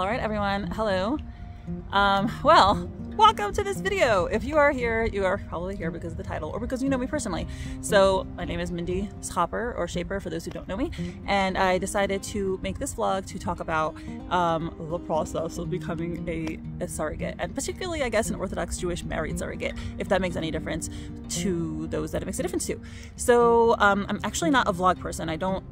All right, everyone. Hello. Um, well, welcome to this video. If you are here, you are probably here because of the title or because you know me personally. So my name is Mindy Schaper or Shaper for those who don't know me. And I decided to make this vlog to talk about um, the process of becoming a, a surrogate and particularly, I guess, an Orthodox Jewish married surrogate, if that makes any difference to those that it makes a difference to. So um, I'm actually not a vlog person. I don't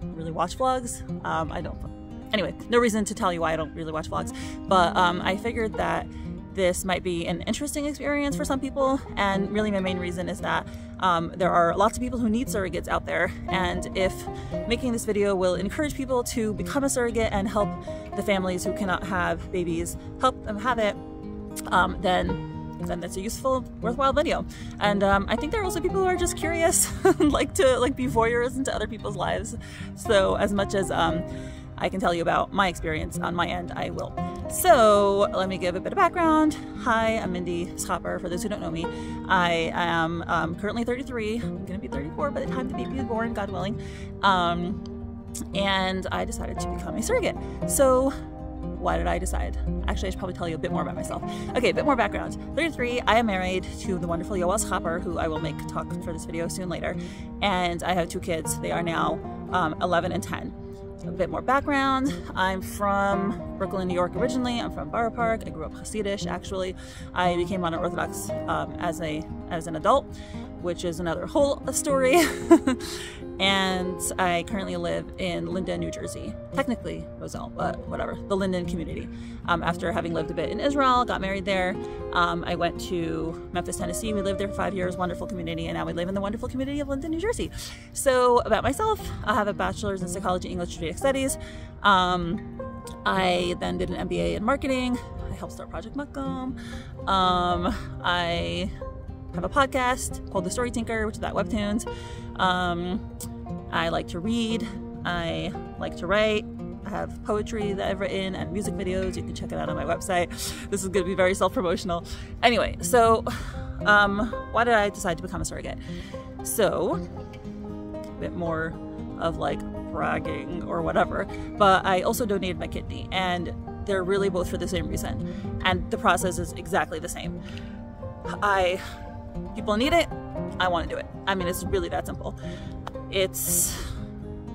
really watch vlogs. Um, I don't anyway, no reason to tell you why I don't really watch vlogs, but um, I figured that this might be an interesting experience for some people, and really my main reason is that um, there are lots of people who need surrogates out there, and if making this video will encourage people to become a surrogate and help the families who cannot have babies help them have it, um, then then that's a useful, worthwhile video. And um, I think there are also people who are just curious, like to like be voyeurs into other people's lives. So as much as um, I can tell you about my experience on my end, I will. So let me give a bit of background. Hi, I'm Mindy Schaper, for those who don't know me. I am um, currently 33. I'm gonna be 34 by the time the baby is born, God willing. Um, and I decided to become a surrogate. So why did I decide? Actually, I should probably tell you a bit more about myself. Okay, a bit more background. 33, I am married to the wonderful Yoel Schaper, who I will make talk for this video soon later. And I have two kids. They are now um, 11 and 10 a bit more background. I'm from Brooklyn, New York originally. I'm from Borough Park. I grew up Hasidish actually. I became modern Orthodox um, as a as an adult, which is another whole story. and I currently live in Linden, New Jersey. Technically Roselle, but whatever, the Linden community. Um, after having lived a bit in Israel, got married there. Um, I went to Memphis, Tennessee. We lived there for five years, wonderful community, and now we live in the wonderful community of Linden, New Jersey. So about myself, I have a bachelor's in psychology, English, Strategic Studies. Um, I then did an MBA in marketing. I helped start Project Makom. Um, Have a podcast called The Story Tinker, which is about webtoons. Um, I like to read. I like to write. I have poetry that I've written and music videos. You can check it out on my website. This is going to be very self promotional. Anyway, so um, why did I decide to become a surrogate? So, a bit more of like bragging or whatever, but I also donated my kidney, and they're really both for the same reason. And the process is exactly the same. I people need it, I want to do it. I mean, it's really that simple. It's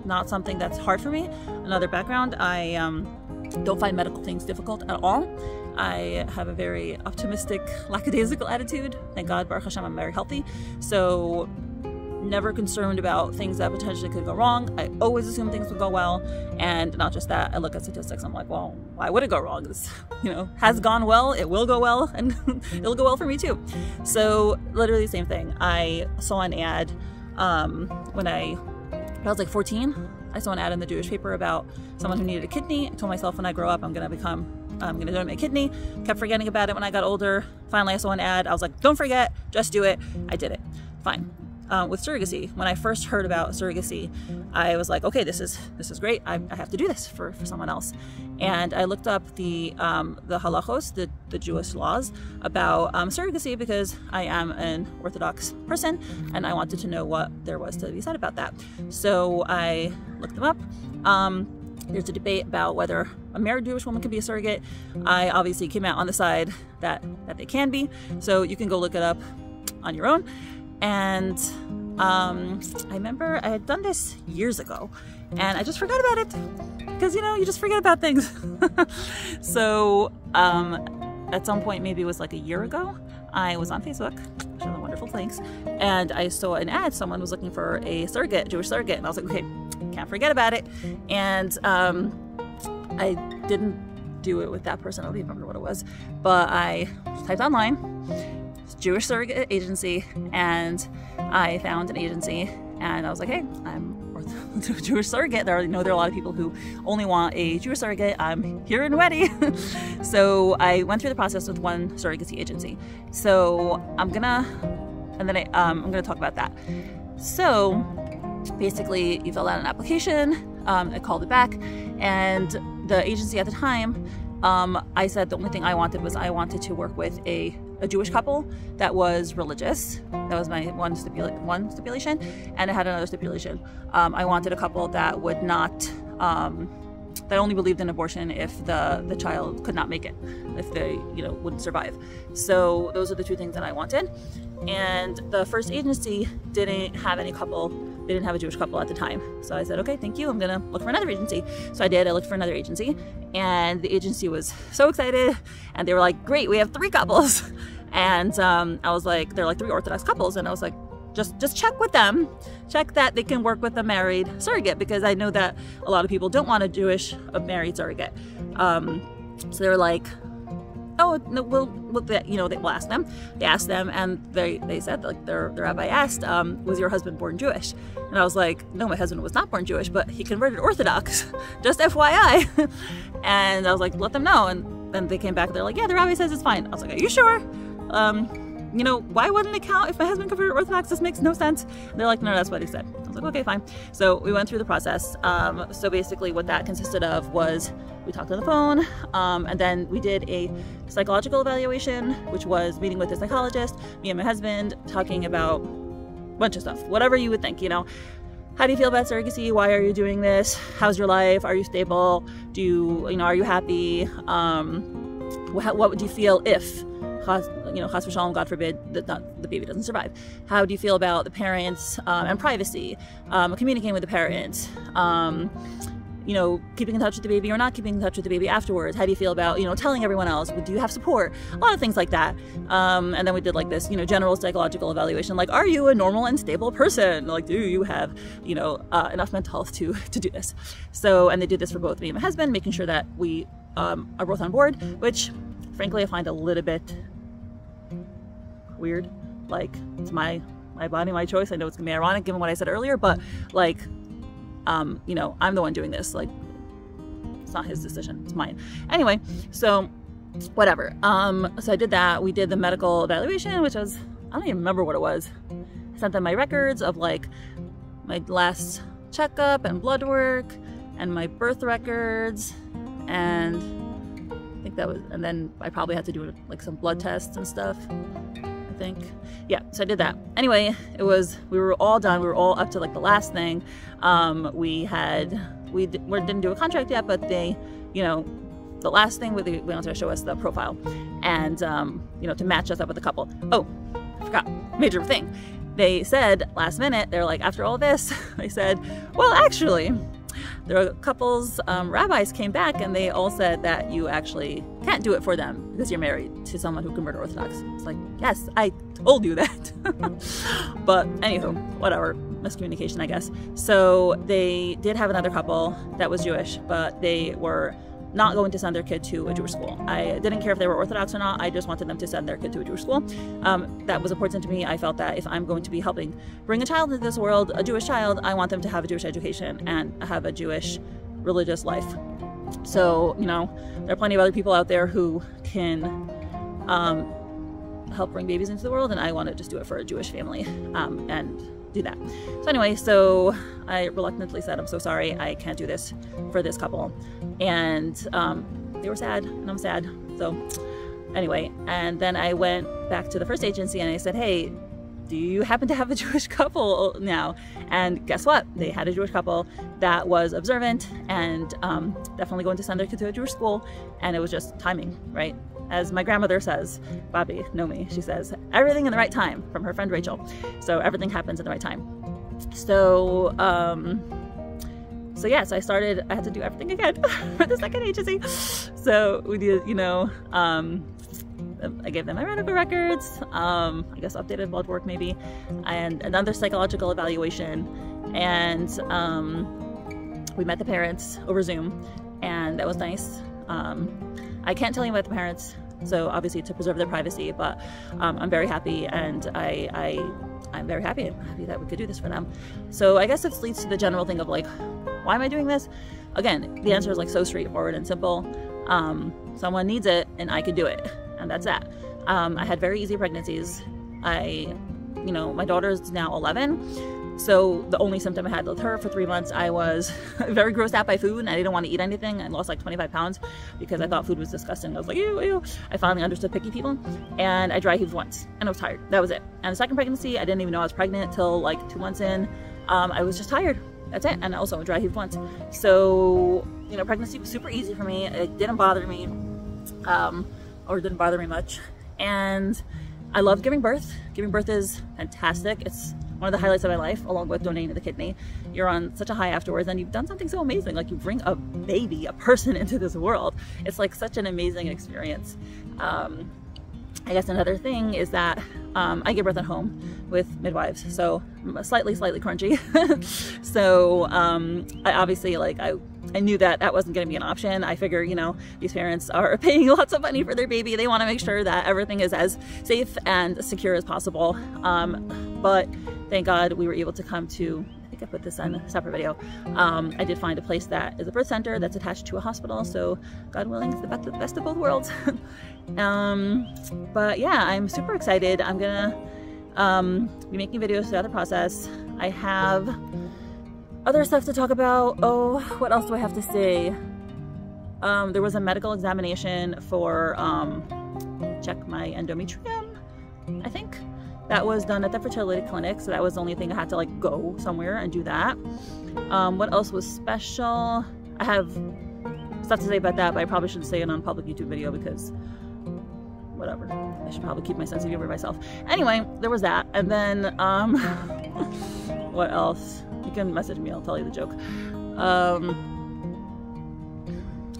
not something that's hard for me. Another background, I um, don't find medical things difficult at all. I have a very optimistic, lackadaisical attitude. Thank God, Baruch Hashem, I'm very healthy. So never concerned about things that potentially could go wrong. I always assume things will go well. And not just that, I look at statistics, I'm like, well, why would it go wrong? This, you know, has gone well, it will go well, and it'll go well for me too. So literally the same thing. I saw an ad um, when I, when I was like 14. I saw an ad in the Jewish paper about someone who needed a kidney. I told myself when I grow up, I'm going to become I'm gonna donate my kidney. Kept forgetting about it when I got older. Finally, I saw an ad. I was like, don't forget, just do it. I did it. Fine uh, with surrogacy. When I first heard about surrogacy, I was like, okay, this is this is great. I, I have to do this for, for someone else. And I looked up the um, the halachos, the, the Jewish laws about um, surrogacy because I am an Orthodox person and I wanted to know what there was to be said about that. So I looked them up. Um, there's a debate about whether a married Jewish woman can be a surrogate. I obviously came out on the side that, that they can be. So you can go look it up on your own. And um, I remember I had done this years ago and I just forgot about it because you know you just forget about things. so um, at some point, maybe it was like a year ago, I was on Facebook, which is a wonderful links, and I saw an ad. Someone was looking for a surrogate, Jewish surrogate, and I was like, okay, can't forget about it. And um, I didn't do it with that person. I don't even remember what it was, but I typed online Jewish surrogate agency, and I found an agency, and I was like, hey, I'm Jewish surrogate. There, I know there are a lot of people who only want a Jewish surrogate. I'm here and ready. so I went through the process with one surrogacy agency. So I'm gonna, and then I, um, I'm gonna talk about that. So basically, you fill out an application. Um, I called it back, and the agency at the time um, I said the only thing I wanted was I wanted to work with a, a Jewish couple that was religious. That was my one, stipula- one stipulation. And I had another stipulation. Um, I wanted a couple that would not um, that only believed in abortion if the the child could not make it, if they you know wouldn't survive. So those are the two things that I wanted. And the first agency didn't have any couple. They didn't have a Jewish couple at the time. So I said, okay, thank you. I'm gonna look for another agency. So I did. I looked for another agency, and the agency was so excited, and they were like, great, we have three couples. And um, I was like, they're like three Orthodox couples, and I was like, just just check with them check that they can work with a married surrogate because i know that a lot of people don't want a jewish a married surrogate um, so they're like oh no we'll, we'll you know they will ask them. They asked them and they they said like their, their rabbi asked um, was your husband born jewish? And i was like no my husband was not born jewish but he converted orthodox just fyi and i was like let them know. And then they came back and they're like yeah the rabbi says it's fine. I was like are you sure? Um, you know, why wouldn't it count if my husband converted Orthodox? This makes no sense. And they're like, no, that's what he said. I was like, okay, fine. So we went through the process. Um, so basically what that consisted of was we talked on the phone, um, and then we did a psychological evaluation, which was meeting with a psychologist, me and my husband, talking about a bunch of stuff, whatever you would think, you know. How do you feel about surrogacy? Why are you doing this? How's your life? Are you stable? Do you, you know, are you happy? Um, what, what would you feel if you know, v'shalom, God forbid, that not, the baby doesn't survive. How do you feel about the parents um, and privacy, um, communicating with the parents, um, you know, keeping in touch with the baby or not keeping in touch with the baby afterwards? How do you feel about, you know, telling everyone else? Do you have support? A lot of things like that. Um, and then we did like this, you know, general psychological evaluation, like, are you a normal and stable person? Like, do you have, you know, uh, enough mental health to, to do this? So, and they did this for both me and my husband, making sure that we um, are both on board, which frankly I find a little bit weird. Like it's my my body, my choice. I know it's gonna be ironic given what I said earlier, but like, um, you know, I'm the one doing this. Like, it's not his decision; it's mine. Anyway, so whatever. Um, so I did that. We did the medical evaluation, which was I don't even remember what it was. I sent them my records of like my last checkup and blood work and my birth records and I think that was and then I probably had to do like some blood tests and stuff think. Yeah, so I did that. Anyway, it was, we were all done. We were all up to like the last thing. Um, we had, we, we didn't do a contract yet, but they, you know, the last thing they wanted to show us the profile and, um, you know, to match us up with a couple. Oh, I forgot, major thing. They said last minute, they're like, after all this, they said, well, actually, there were couples, um, rabbis came back and they all said that you actually can't do it for them because you're married to someone who converted Orthodox. It's like, yes, I told you that. but anywho, whatever, miscommunication, I guess. So they did have another couple that was Jewish, but they were not going to send their kid to a Jewish school. I didn't care if they were Orthodox or not. I just wanted them to send their kid to a Jewish school. Um, that was important to me. I felt that if I'm going to be helping bring a child into this world, a Jewish child, I want them to have a Jewish education and have a Jewish religious life. So, you know, there are plenty of other people out there who can um, help bring babies into the world, and I want to just do it for a Jewish family. Um, and do that. So anyway, so I reluctantly said, I'm so sorry, I can't do this for this couple. And um, they were sad, and I'm sad. So anyway, and then I went back to the first agency and I said, hey, do you happen to have a Jewish couple now? And guess what? They had a Jewish couple that was observant and um, definitely going to send their kid to a Jewish school. And it was just timing, right? As my grandmother says, Bobby, know me, she says, everything in the right time from her friend Rachel. So everything happens in the right time. So, um, so yeah, so I started, I had to do everything again for the second agency. So we did, you know, um, I gave them my medical records, um, I guess updated blood work maybe, and another psychological evaluation. And um, we met the parents over Zoom, and that was nice. Um, I can't tell you about the parents, so obviously to preserve their privacy, but um, I'm very happy and I, I, I'm very happy. I'm happy that we could do this for them. So I guess this leads to the general thing of like, why am I doing this? Again, the answer is like so straightforward and simple. Um, someone needs it and I could do it. And that's that. Um, I had very easy pregnancies. I, you know, my daughter is now 11 so the only symptom I had with her for three months, I was very grossed out by food and I didn't want to eat anything. I lost like 25 pounds because I thought food was disgusting. I was like, ew, ew. I finally understood picky people and I dry heaved once and I was tired. That was it. And the second pregnancy, I didn't even know I was pregnant till like two months in. Um, I was just tired. that's it. And also dry heaved once. So, you know, pregnancy was super easy for me. It didn't bother me, um, or didn't bother me much. And I love giving birth. Giving birth is fantastic. It's one of the highlights of my life, along with donating the kidney. You're on such a high afterwards, and you've done something so amazing. Like you bring a baby, a person into this world. It's like such an amazing experience. Um, I guess another thing is that um, I give birth at home with midwives, so slightly, slightly crunchy. so um, I obviously like I I knew that that wasn't going to be an option. I figure, you know, these parents are paying lots of money for their baby. They want to make sure that everything is as safe and secure as possible. Um, but thank God we were able to come to I think I put this on a separate video. Um, I did find a place that is a birth center that's attached to a hospital. So God willing, it's the best, the best of both worlds. um, but yeah, I'm super excited. I'm gonna um, be making videos throughout the process. I have other stuff to talk about. Oh, what else do I have to say? Um, there was a medical examination for um, check my endometrium, I think. That was done at the fertility clinic, so that was the only thing I had to like go somewhere and do that. Um, what else was special? I have stuff to say about that, but I probably shouldn't say it on a public YouTube video because whatever. I should probably keep my sense of humor myself. Anyway, there was that. And then, um, what else? You can message me, I'll tell you the joke. Um,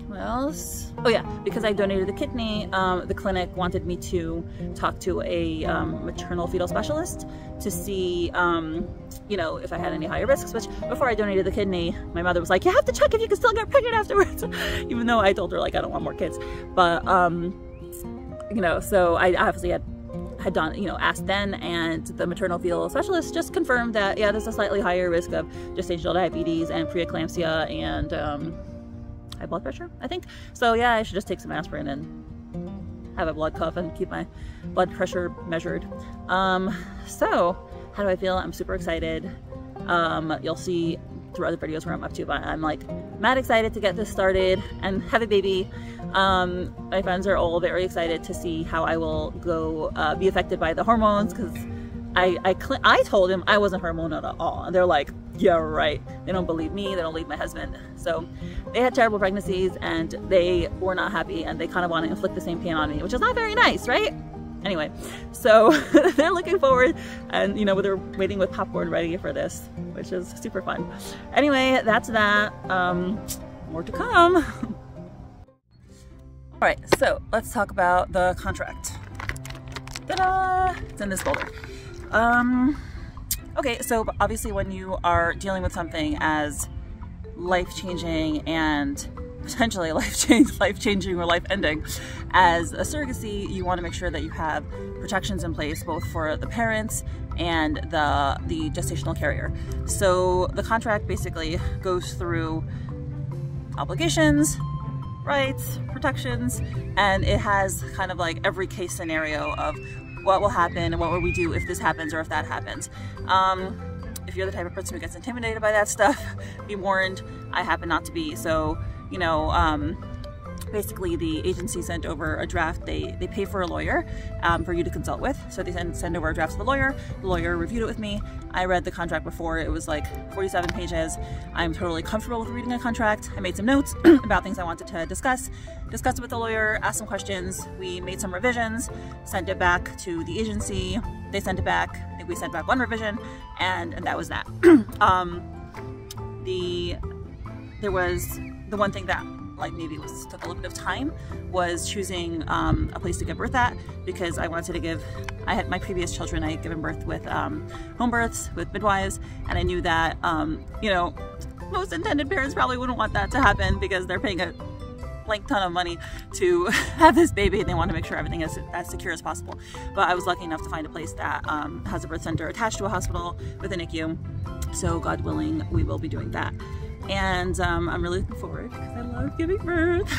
what else? Oh yeah, because I donated the kidney, um, the clinic wanted me to talk to a um, maternal fetal specialist to see, um, you know, if I had any higher risks, which before I donated the kidney, my mother was like, you have to check if you can still get pregnant afterwards, even though I told her like, I don't want more kids. But, um, you know, so I obviously had had done, you know, asked then, and the maternal fetal specialist just confirmed that, yeah, there's a slightly higher risk of gestational diabetes and preeclampsia and um, high blood pressure, I think. So yeah, I should just take some aspirin and have a blood cuff and keep my blood pressure measured. Um, so how do I feel? I'm super excited. Um, you'll see through other videos where I'm up to, but I'm like mad excited to get this started and have a baby. Um, my friends are all very excited to see how I will go uh, be affected by the hormones because I, I, I told him I wasn't hormonal at all. And they're like, yeah, right. They don't believe me. They don't believe my husband. So they had terrible pregnancies and they were not happy and they kind of want to inflict the same pain on me, which is not very nice, right? Anyway, so they're looking forward and, you know, they're waiting with popcorn ready for this, which is super fun. Anyway, that's that. Um, more to come. All right, so let's talk about the contract. Ta-da! It's in this folder. Um, okay, so obviously when you are dealing with something as life-changing and potentially life-changing life -changing or life-ending as a surrogacy, you want to make sure that you have protections in place both for the parents and the, the gestational carrier. So the contract basically goes through obligations, rights, protections, and it has kind of like every case scenario of what will happen and what will we do if this happens or if that happens. Um, if you're the type of person who gets intimidated by that stuff, be warned, I happen not to be. So, you know, um, basically the agency sent over a draft. They, they pay for a lawyer um, for you to consult with. So they send, send over a draft to the lawyer. The lawyer reviewed it with me. I read the contract before. It was like 47 pages. I'm totally comfortable with reading a contract. I made some notes about things I wanted to discuss. Discussed it with the lawyer, asked some questions. We made some revisions, sent it back to the agency. They sent it back. I think we sent back one revision and, and that was that. um, the, there was the one thing that like maybe was took a little bit of time was choosing um, a place to give birth at because I wanted to give I had my previous children I had given birth with um, home births with midwives and I knew that um, you know most intended parents probably wouldn't want that to happen because they're paying a blank ton of money to have this baby. And they want to make sure everything is as secure as possible. But I was lucky enough to find a place that um, has a birth center attached to a hospital with a NICU. So God willing we will be doing that and um, I'm really looking forward because I love giving birth.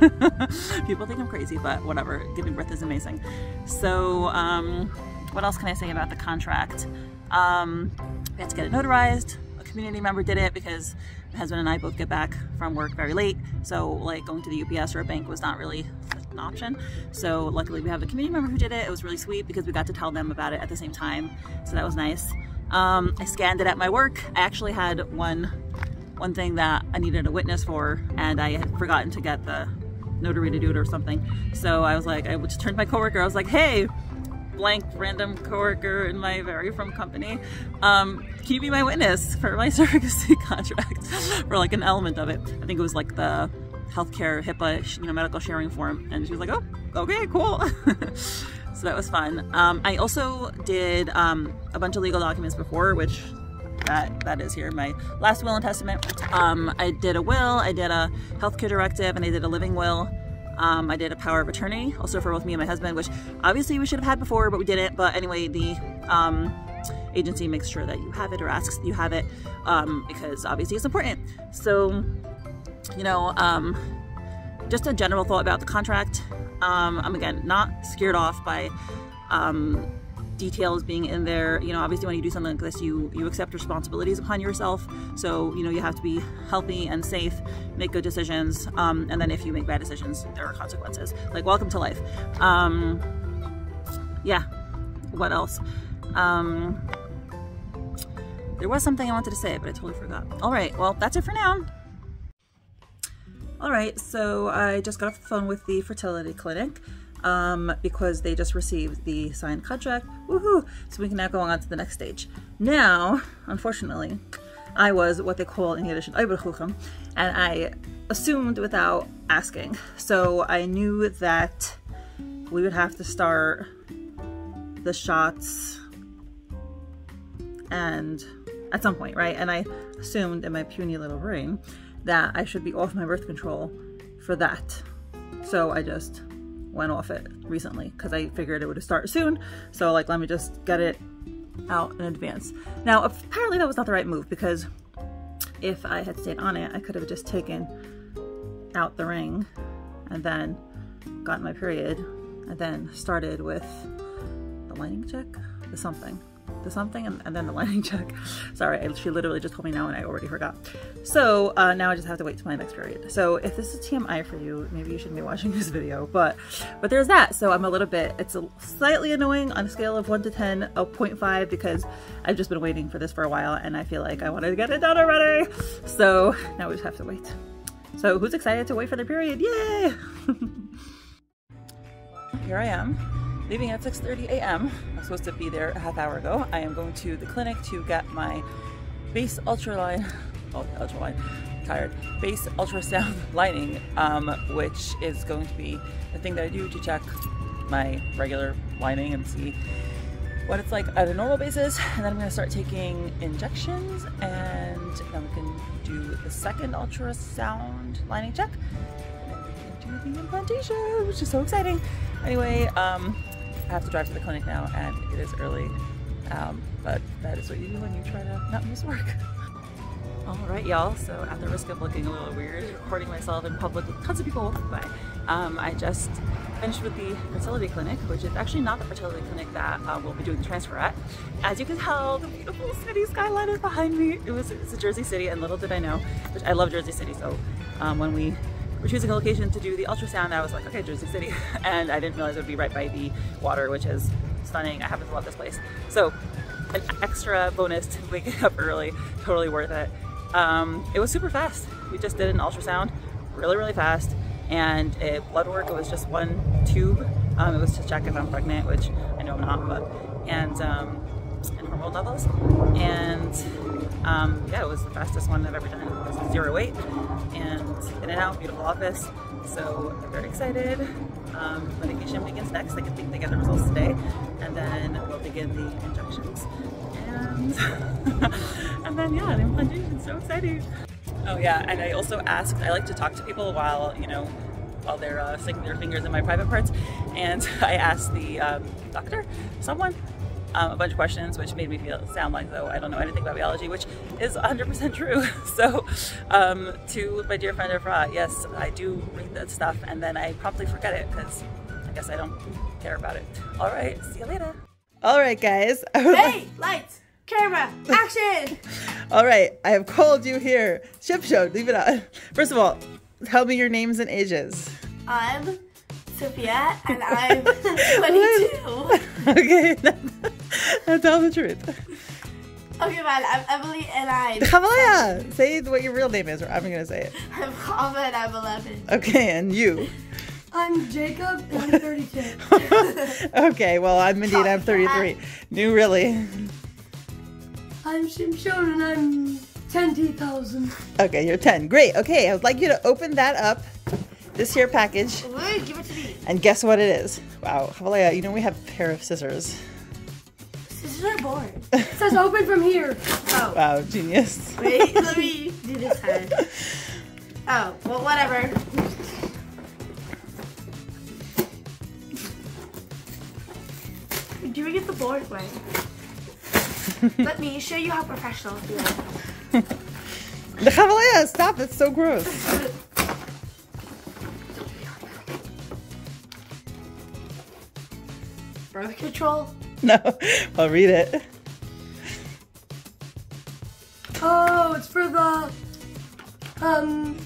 People think I'm crazy, but whatever, giving birth is amazing. So um, what else can I say about the contract? Um, we had to get it notarized. A community member did it because my husband and I both get back from work very late. So like going to the UPS or a bank was not really an option. So luckily we have a community member who did it. It was really sweet because we got to tell them about it at the same time. So that was nice. Um, I scanned it at my work. I actually had one one thing that I needed a witness for and I had forgotten to get the notary to do it or something. So I was like, I just turned to my coworker. I was like, hey, blank random coworker in my very from company. Um, can you be my witness for my surrogacy contract for like an element of it? I think it was like the healthcare HIPAA, you know, medical sharing form. And she was like, oh, okay, cool. so that was fun. Um, I also did um, a bunch of legal documents before, which that that is here my last will and testament um, i did a will i did a healthcare directive and i did a living will um, I did a power of attorney, also for both me and my husband, which obviously we should have had before, but we didn't. But anyway, the um, agency makes sure that you have it or asks that you have it um, because obviously it's important. So, you know, um, just a general thought about the contract. Um, I'm again not scared off by um, details being in there. You know, obviously when you do something like this, you, you accept responsibilities upon yourself. So, you know, you have to be healthy and safe, make good decisions. Um, and then if you make bad decisions, there are consequences. Like, welcome to life. Um, yeah. What else? Um, there was something I wanted to say, but I totally forgot. All right. Well, that's it for now. All right. So I just got off the phone with the fertility clinic um, because they just received the signed contract. Woohoo! So we can now go on to the next stage. Now, unfortunately, I was what they call in Yiddish an and I assumed without asking. So I knew that we would have to start the shots and at some point, right? And I assumed in my puny little brain that I should be off my birth control for that. So I just went off it recently because I figured it would start soon. So like, let me just get it out in advance. Now, apparently that was not the right move because if I had stayed on it, I could have just taken out the ring and then gotten my period and then started with the lining check, the something something and, and then the lining check. Sorry, she literally just told me now and I already forgot. So uh, now I just have to wait to my next period. So if this is TMI for you, maybe you shouldn't be watching this video, but but there's that. So I'm a little bit, it's a slightly annoying on a scale of 1 to 10, a 0.5 because I've just been waiting for this for a while and I feel like I wanted to get it done already. So now we just have to wait. So who's excited to wait for their period? Yay! Here I am leaving at 6.30 a.m. I'm supposed to be there a half hour ago. I am going to the clinic to get my base ultraline, oh, ultraline, tired, base ultrasound lining, um, which is going to be the thing that I do to check my regular lining and see what it's like on a normal basis. And then I'm gonna start taking injections and then we can do the second ultrasound lining check. And then we can do the implantation, which is so exciting. Anyway, um, I have to drive to the clinic now and it is early. Um, but that is what you do when you try to not miss work. All right, y'all. So at the risk of looking a little weird, recording myself in public with tons of people walking by, um, I just finished with the fertility clinic, which is actually not the fertility clinic that uh, we'll be doing the transfer at. As you can tell, the beautiful city skyline is behind me. It was it's a Jersey City, and little did I know, which I love Jersey City. So um, when we we're choosing a location to do the ultrasound, I was like, okay, Jersey City. and I didn't realize it would be right by the water, which is stunning. I happen to love this place. So an extra bonus to waking up early, totally worth it. Um, it was super fast. We just did an ultrasound really, really fast. And it, blood work, it was just one tube. Um, it was to check if I'm pregnant, which I know I'm not, but, and, um, and hormone levels. And um, yeah, it was the fastest one I've ever done. Zero weight and in and out, beautiful office. So I'm very excited. Um, medication begins next. I can think they get the results today. And then we'll begin the injections. And, and then yeah, the implantation, so exciting. Oh yeah, and I also asked, I like to talk to people while, you know, while they're uh, sticking their fingers in my private parts. And I asked the um, doctor, someone, um, a bunch of questions, which made me feel sound like though I don't know anything about biology, which is 100% true. so, um, to my dear friend Efra, yes, I do read that stuff, and then I promptly forget it because I guess I don't care about it. All right, see you later. All right, guys. Hey, lights, camera, action! all right, I have called you here. Ship show, leave it on. First of all, tell me your names and ages. I'm Sophia, and I'm 22. okay, tell the truth. Okay, fine. I'm Emily and I'm Chavalea! Say what your real name is, or I'm gonna say it. I'm Chava and I'm 11. Okay, and you. I'm Jacob and I'm 32. okay, well, I'm Mindy and I'm 33. New, really. I'm Shimshon and I'm 10,000. Okay, you're 10. Great. Okay, I would like you to open that up, this here package, give it to me. and guess what it is. Wow, Chavalea, you know we have a pair of scissors. Scissors are bored. It says open from here. Oh, Wow, genius. wait, let me do this side. Oh, well, whatever. Doing it the board way. Let me show you how professional do it. The Chavalea, stop, it's so gross. Birth control. No, I'll read it. Oh, it's for the, um,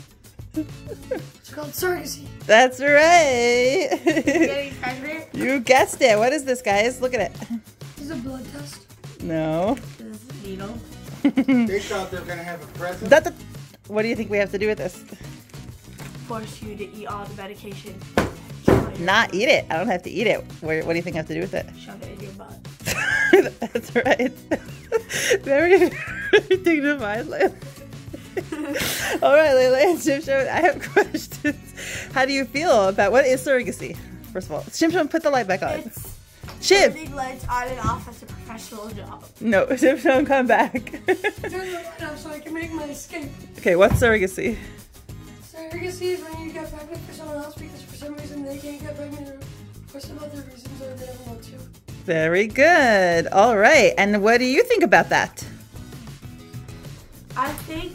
it's called surrogacy. That's right. Getting pregnant. you guessed it. What is this, guys? Look at it. A blood test. No. This is a needle. They thought they were gonna have a present. That, that- what do you think we have to do with this? Force you to eat all the medication. Not eat it. I don't have to eat it. What, what do you think I have to do with it? Shove it in your butt. That's right. very, very dignified, Layla. All right, Layla and Shimshon, I have questions. How do you feel about what is surrogacy? First of all, Shimshon, put the light back on. It's Shim, turning lights on and off as a professional job. no, Shimshon, come back. Turn the light off so I can make my escape. okay, what's surrogacy? Surrogacy is when you get pregnant for someone else because some reason they can't get pregnant or for some other reasons or they don't want to. Very good. All right, and what do you think about that? I think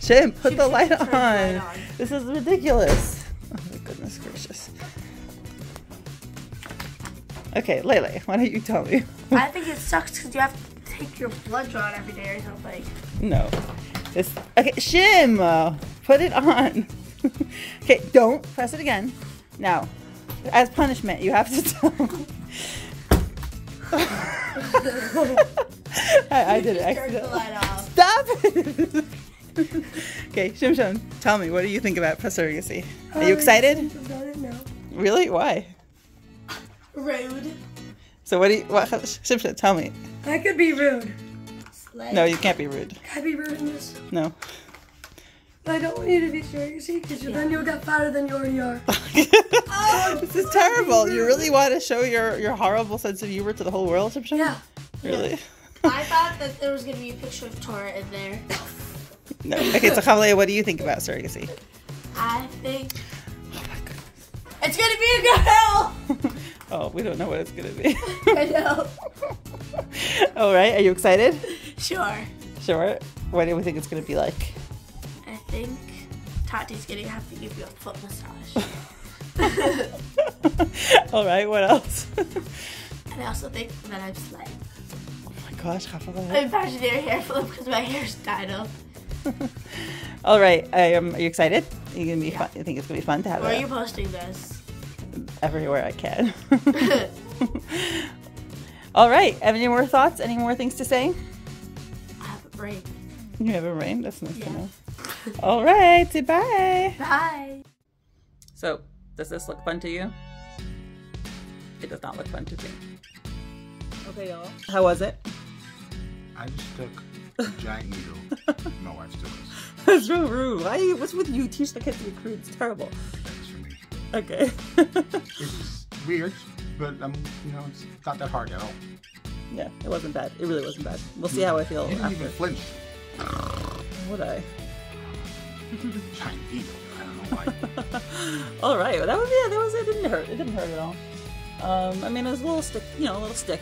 Shim, put the light turn the light on. on. This is ridiculous. Oh my goodness gracious. Okay, Lele, why don't you tell me? I think it sucks because you have to take your blood drawn every day or something. No. This okay, Shim, uh, put it on. okay, don't press it again. Now, as punishment, you have to tell. I, I did it. Turn the accidentally. light off. Stop it. okay, Shim Shim, tell me, what do you think about surrogacy? Are you excited? think about it now. Really? Why? Rude. So what do you? What? Shim Shim, tell me. I could be rude. Slay. No, you can't be rude. Can I be rude in this? No. I don't want you to be surrogacy because then you'll get fatter than you already are. Oh, this is terrible. You really want to show your your horrible sense of humor to the whole world, Shim Shim? Yeah. Really? I thought that there was going to be a picture of Tora in there. No. Okay, so Chavalea, what do you think about surrogacy? I think Oh my goodness. it's going to be a girl. Oh, we don't know what it's gonna be. I know. All right, are you excited? Sure. Sure. What do we think it's gonna be like? I think Tati's to have to give you a foot massage. All right. What else? and I also think that I'm slight. oh my gosh, Chavalea. I'm imaginary hair flip because my hair's dyed up. All right. Um, are you excited? Are you gonna be fun? You think it's gonna be fun to have Where are you posting this? everywhere I can? All right. Have any more thoughts? Any more things to say? I have a brain. You have a rain. That's nice to know. All right. Say bye. Bye. So, does this look fun to you? It does not look fun to me. Okay, y'all. How was it? I just took a giant needle. My wife's doing this. That's so rude. Why? What's with you? Teach the kids to be crude. It's terrible. That's for me. Okay. It's weird, but um, you know, it's not that hard at all. yeah, it wasn't bad. It really wasn't bad. We'll see how I feel You didn't after. even flinch. Would I? Giant needle. I don't know why. all right. Well, that was yeah. That was it. Didn't hurt. It didn't hurt at all. Um, I mean, it was a little stick. You know, a little stick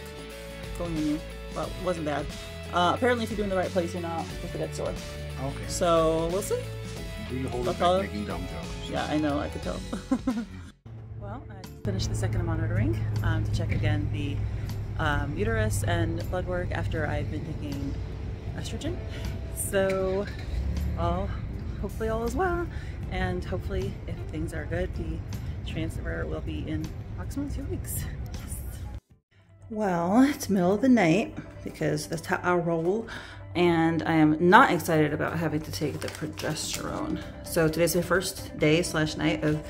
going in you. Well, it wasn't bad. Uh, apparently, if you're doing the right place, you're not supposed to get sore. Okay. So we'll see. Do you hold That's it back making dumb jokes? Yeah, I know, I could tell. well, I finished the second monitoring um, to check again the um, uterus and blood work after I've been taking estrogen. So, all hopefully all is well, and hopefully, if things are good, the transfer will be in approximately two weeks. Yes. Well, it's middle of the night because that's how I roll. And I am not excited about having to take the progesterone. So today's my first day slash night of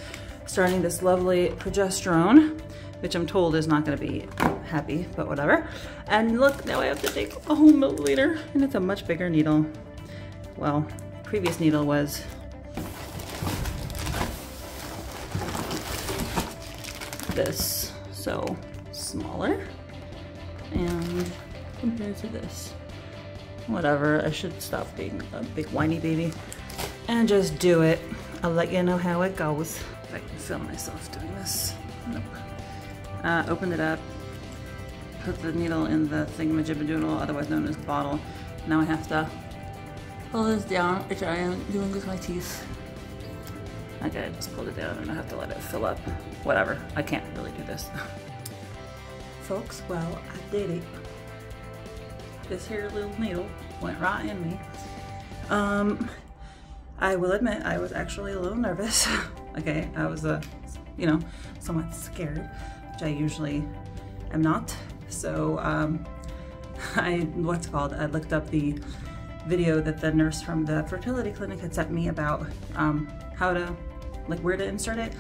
starting this lovely progesterone, which I'm told is not gonna be happy, but whatever. And look, now I have to take a whole milliliter and it's a much bigger needle. Well, previous needle was this, so smaller and compared to this. Whatever, I should stop being a big whiny baby and just do it. I'll let you know how it goes. If I can film myself doing this. Nope. Uh, open it up, put the needle in the thingamajibbadoodle, otherwise known as the bottle. Now I have to pull this down, which I am doing with my teeth. Okay, I just pulled it down and I have to let it fill up. Whatever, I can't really do this. Folks, well, I did it. This here little needle went right in me. Um, I will admit I was actually a little nervous. okay, I was, uh, you know, somewhat scared, which I usually am not. So, um, I, what's called, I looked up the video that the nurse from the fertility clinic had sent me about um, how to, like where to insert it.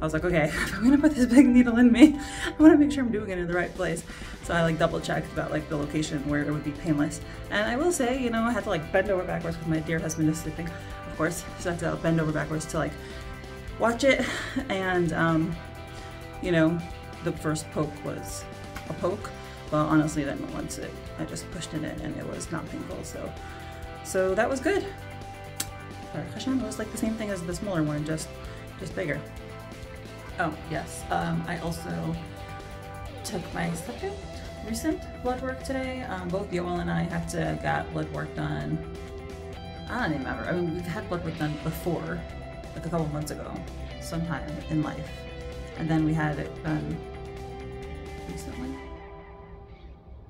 I was like, okay, if I'm gonna put this big needle in me, I wanna make sure I'm doing it in the right place. So I like double checked about like the location where it would be painless. And I will say, you know, I had to like bend over backwards because my dear husband is sleeping, of course. So I had to bend over backwards to like watch it. And, um, you know, the first poke was a poke. Well, honestly, then once it, I just pushed it in and it was not painful. So, so that was good. Percussion was like the same thing as the smaller one, just, just bigger. Oh, yes. Um, I also took my second recent blood work today. Um, both Yoel and I had to get blood work done. I don't even remember. I mean, we've had blood work done before, like a couple months ago, sometime in life. And then we had it done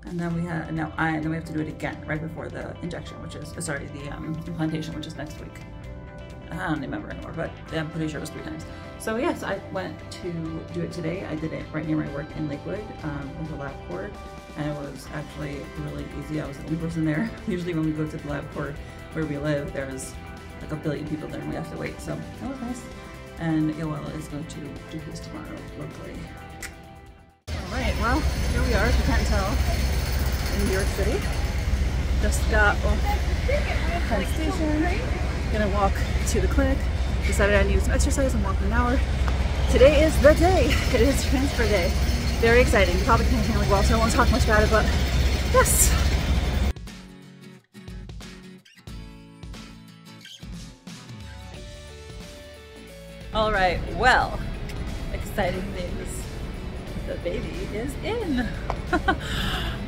And then we had, no, I, and then we have to do it again right before the injection, which is, sorry, the um, implantation, which is next week. I don't remember anymore, but I'm pretty sure it was three times. So yes, I went to do it today. I did it right near my work in Lakewood um, with the LabCorp, and it was actually really easy. I was the only person there. Usually when we go to the lab LabCorp where we live, there's like a billion people there and we have to wait. So that was nice. And Yoel is going to do his tomorrow locally. All right, well, here we are, if you can't tell, in New York City. Just got off Penn Station, gonna walk to the clinic. Decided I need some exercise and walk an hour. Today is the day. It is transfer day. Very exciting. You probably can't hear me well, so I won't talk much about it, but yes. All right, well, exciting news. The baby is in.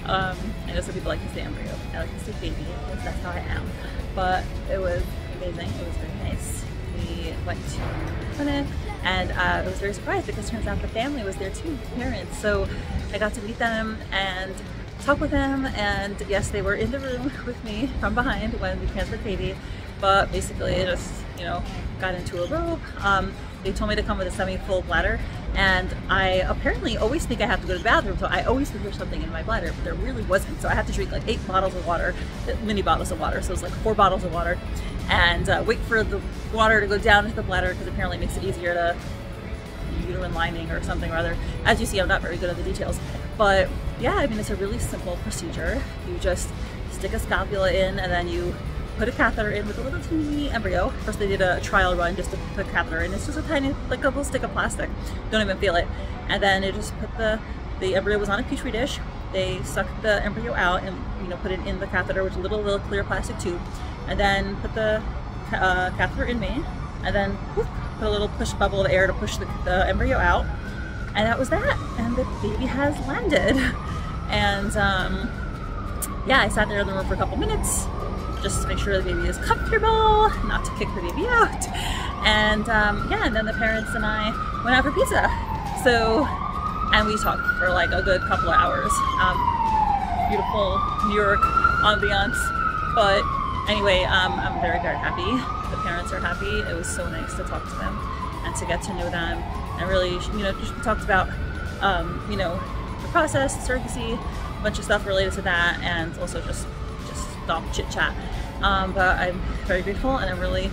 um, I know some people like to say embryo. I like to say baby because that's how I am. But it was amazing. It was very nice. We went to the clinic and uh, I was very surprised because turns out the family was there too, the parents. So I got to meet them and talk with them and yes, they were in the room with me from behind when we transferred baby. But basically just, you know, got into a robe. Um, they told me to come with a semi-full bladder and I apparently always think I have to go to the bathroom so I always think there's something in my bladder but there really wasn't. So I had to drink like eight bottles of water mini bottles of water so it was like four bottles of water and uh, wait for the water to go down into the bladder because apparently it makes it easier to uterine lining or something or other. As you see I'm not very good at the details but yeah I mean it's a really simple procedure. You just stick a scapula in and then you put a catheter in with a little teeny embryo. First they did a trial run just to put a catheter in. It's just a tiny, like a little stick of plastic. Don't even feel it. And then it just put the, the embryo was on a petri dish. They sucked the embryo out and you know put it in the catheter, is a little, little clear plastic tube. And then put the uh, catheter in me. And then whoop, put a little push bubble of air to push the, the embryo out. And that was that. And the baby has landed. And um, yeah, I sat there in the room for a couple minutes just to make sure the baby is comfortable, not to kick the baby out. And um, yeah, and then the parents and I went out for pizza. So, and we talked for like a good couple of hours. Um, beautiful New York ambiance. But anyway, um, I'm very, very happy. The parents are happy. It was so nice to talk to them and to get to know them and really, you know, just talked about, um, you know, the process, surrogacy, a bunch of stuff related to that, and also just stop chit chat. Um, but I'm very grateful, and I'm really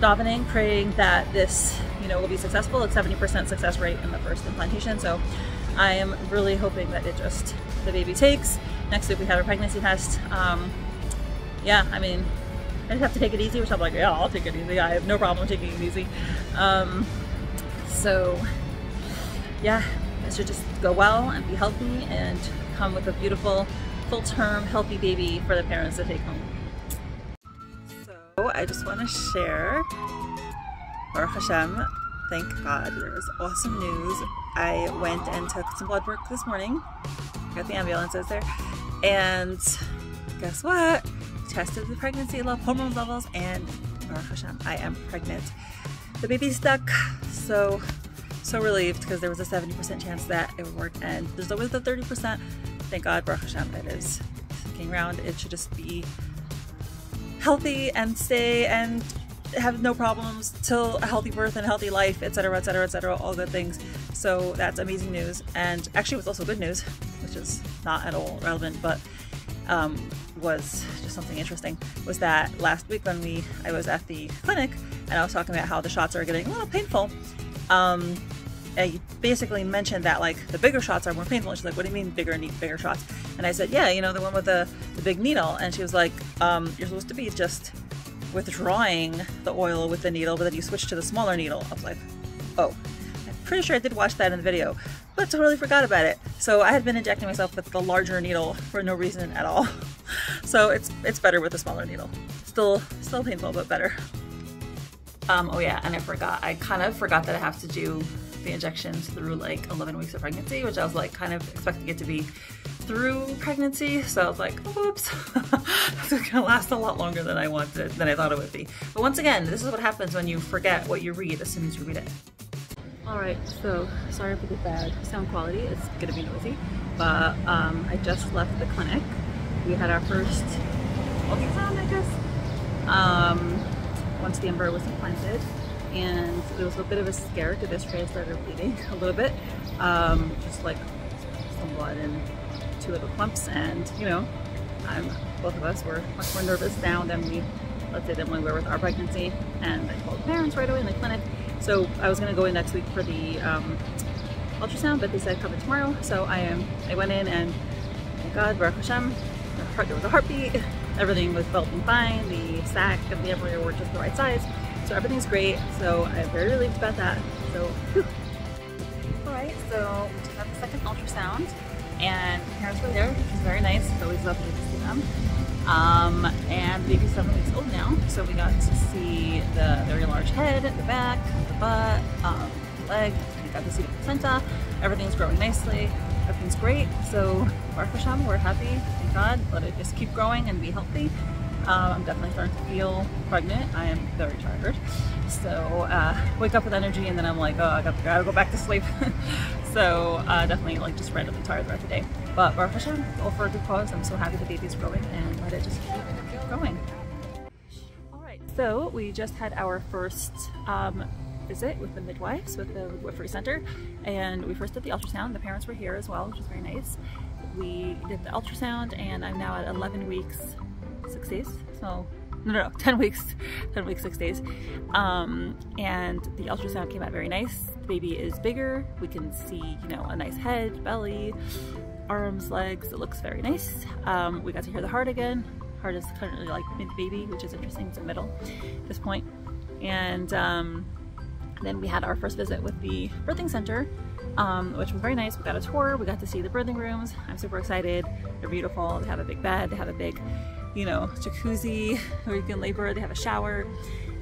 davening, praying that this you know will be successful. It's 70% success rate in the first implantation, so I am really hoping that it just the baby takes. Next week we have a pregnancy test. Um, yeah, I mean, I just have to take it easy, which I'm like, yeah, I'll take it easy. I have no problem taking it easy. Um, so, yeah, it should just go well and be healthy and come with a beautiful, full-term, healthy baby for the parents to take home. So, I just want to share, Baruch Hashem, thank God, there was awesome news. I went and took some blood work this morning. Got the ambulance out there. And guess what? tested the pregnancy level, hormone levels, and Baruch Hashem, I am pregnant. The baby's stuck, so so relieved because there was a 70% chance that it would work, and there's always the 30%. Thank God, Baruch Hashem, it is sticking around. It should just be healthy and stay and have no problems till a healthy birth and healthy life, etc., etc., etc., all good things. So that's amazing news. And actually, it was also good news, which is not at all relevant, but um, was just something interesting was that last week when we I was at the clinic and I was talking about how the shots are getting a little painful. Um, I basically mentioned that like the bigger shots are more painful. And she's like, "What do you mean bigger need bigger shots?" And I said, "Yeah, you know the one with the, the big needle." And she was like, um, "You're supposed to be just withdrawing the oil with the needle, but then you switch to the smaller needle." I was like, "Oh." I'm pretty sure I did watch that in the video, but totally forgot about it. So I had been injecting myself with the larger needle for no reason at all. so it's it's better with a smaller needle. Still still painful, but better. Um, oh yeah, and I forgot. I kind of forgot that I have to do the injections through like 11 weeks of pregnancy, which I was like kind of expecting it to be through pregnancy. So I was like, whoops, it's gonna last a lot longer than I wanted, than I thought it would be. But once again, this is what happens when you forget what you read as soon as you read it. All right, so sorry for the bad sound quality. It's gonna be noisy, but um, I just left the clinic. We had our first ultrasound, I guess, um, once the embryo was implanted, and it was a bit of a scare because this tray started bleeding a little bit, um, just like some blood and two little clumps, and you know, I'm, both of us were much more nervous now than we, let's say, than when we were with our pregnancy, and I called parents right away in the clinic so I was gonna go in next week for the um, ultrasound, but they said come in tomorrow. So I am. I went in and thank God, Baruch Hashem, there was a heartbeat. Everything was developing fine. The sac and the embryo were just the right size. So everything's great. So I'm very relieved about that. So, whew. all right. So we just had the second ultrasound, and parents were there, which was very nice. It's always lovely to see them. Um, and the baby's seven weeks old now, so we got to see the very large head, the back, the butt, um, the leg, we got to see the placenta. Everything's growing nicely, everything's great. So, Baruch Hashem, we're happy, thank God. Let it just keep growing and be healthy. Um, I'm definitely starting to feel pregnant. I am very tired. So, uh, wake up with energy and then I'm like, oh, I got, gotta go back to sleep. so, uh, definitely like just randomly tired throughout the day. But Baruch Hashem, all for a good cause. I'm so happy the baby's growing and let it just keep, going. All right, so we just had our first um, visit with the midwives with the midwifery center and we first did the ultrasound. The parents were here as well, which was very nice. We did the ultrasound and I'm now at 11 weeks six days. So no, no, no, 10 weeks, 10 weeks, six days. Um, and the ultrasound came out very nice. The baby is bigger. We can see, you know, a nice head, belly, arms, legs. It looks very nice. Um, we got to hear the heart again. Heart is currently like mid-baby, which is interesting. It's a middle at this point. And um, then we had our first visit with the birthing center, um, which was very nice. We got a tour. We got to see the birthing rooms. I'm super excited. They're beautiful. They have a big bed. They have a big you know, jacuzzi where you can labor. They have a shower.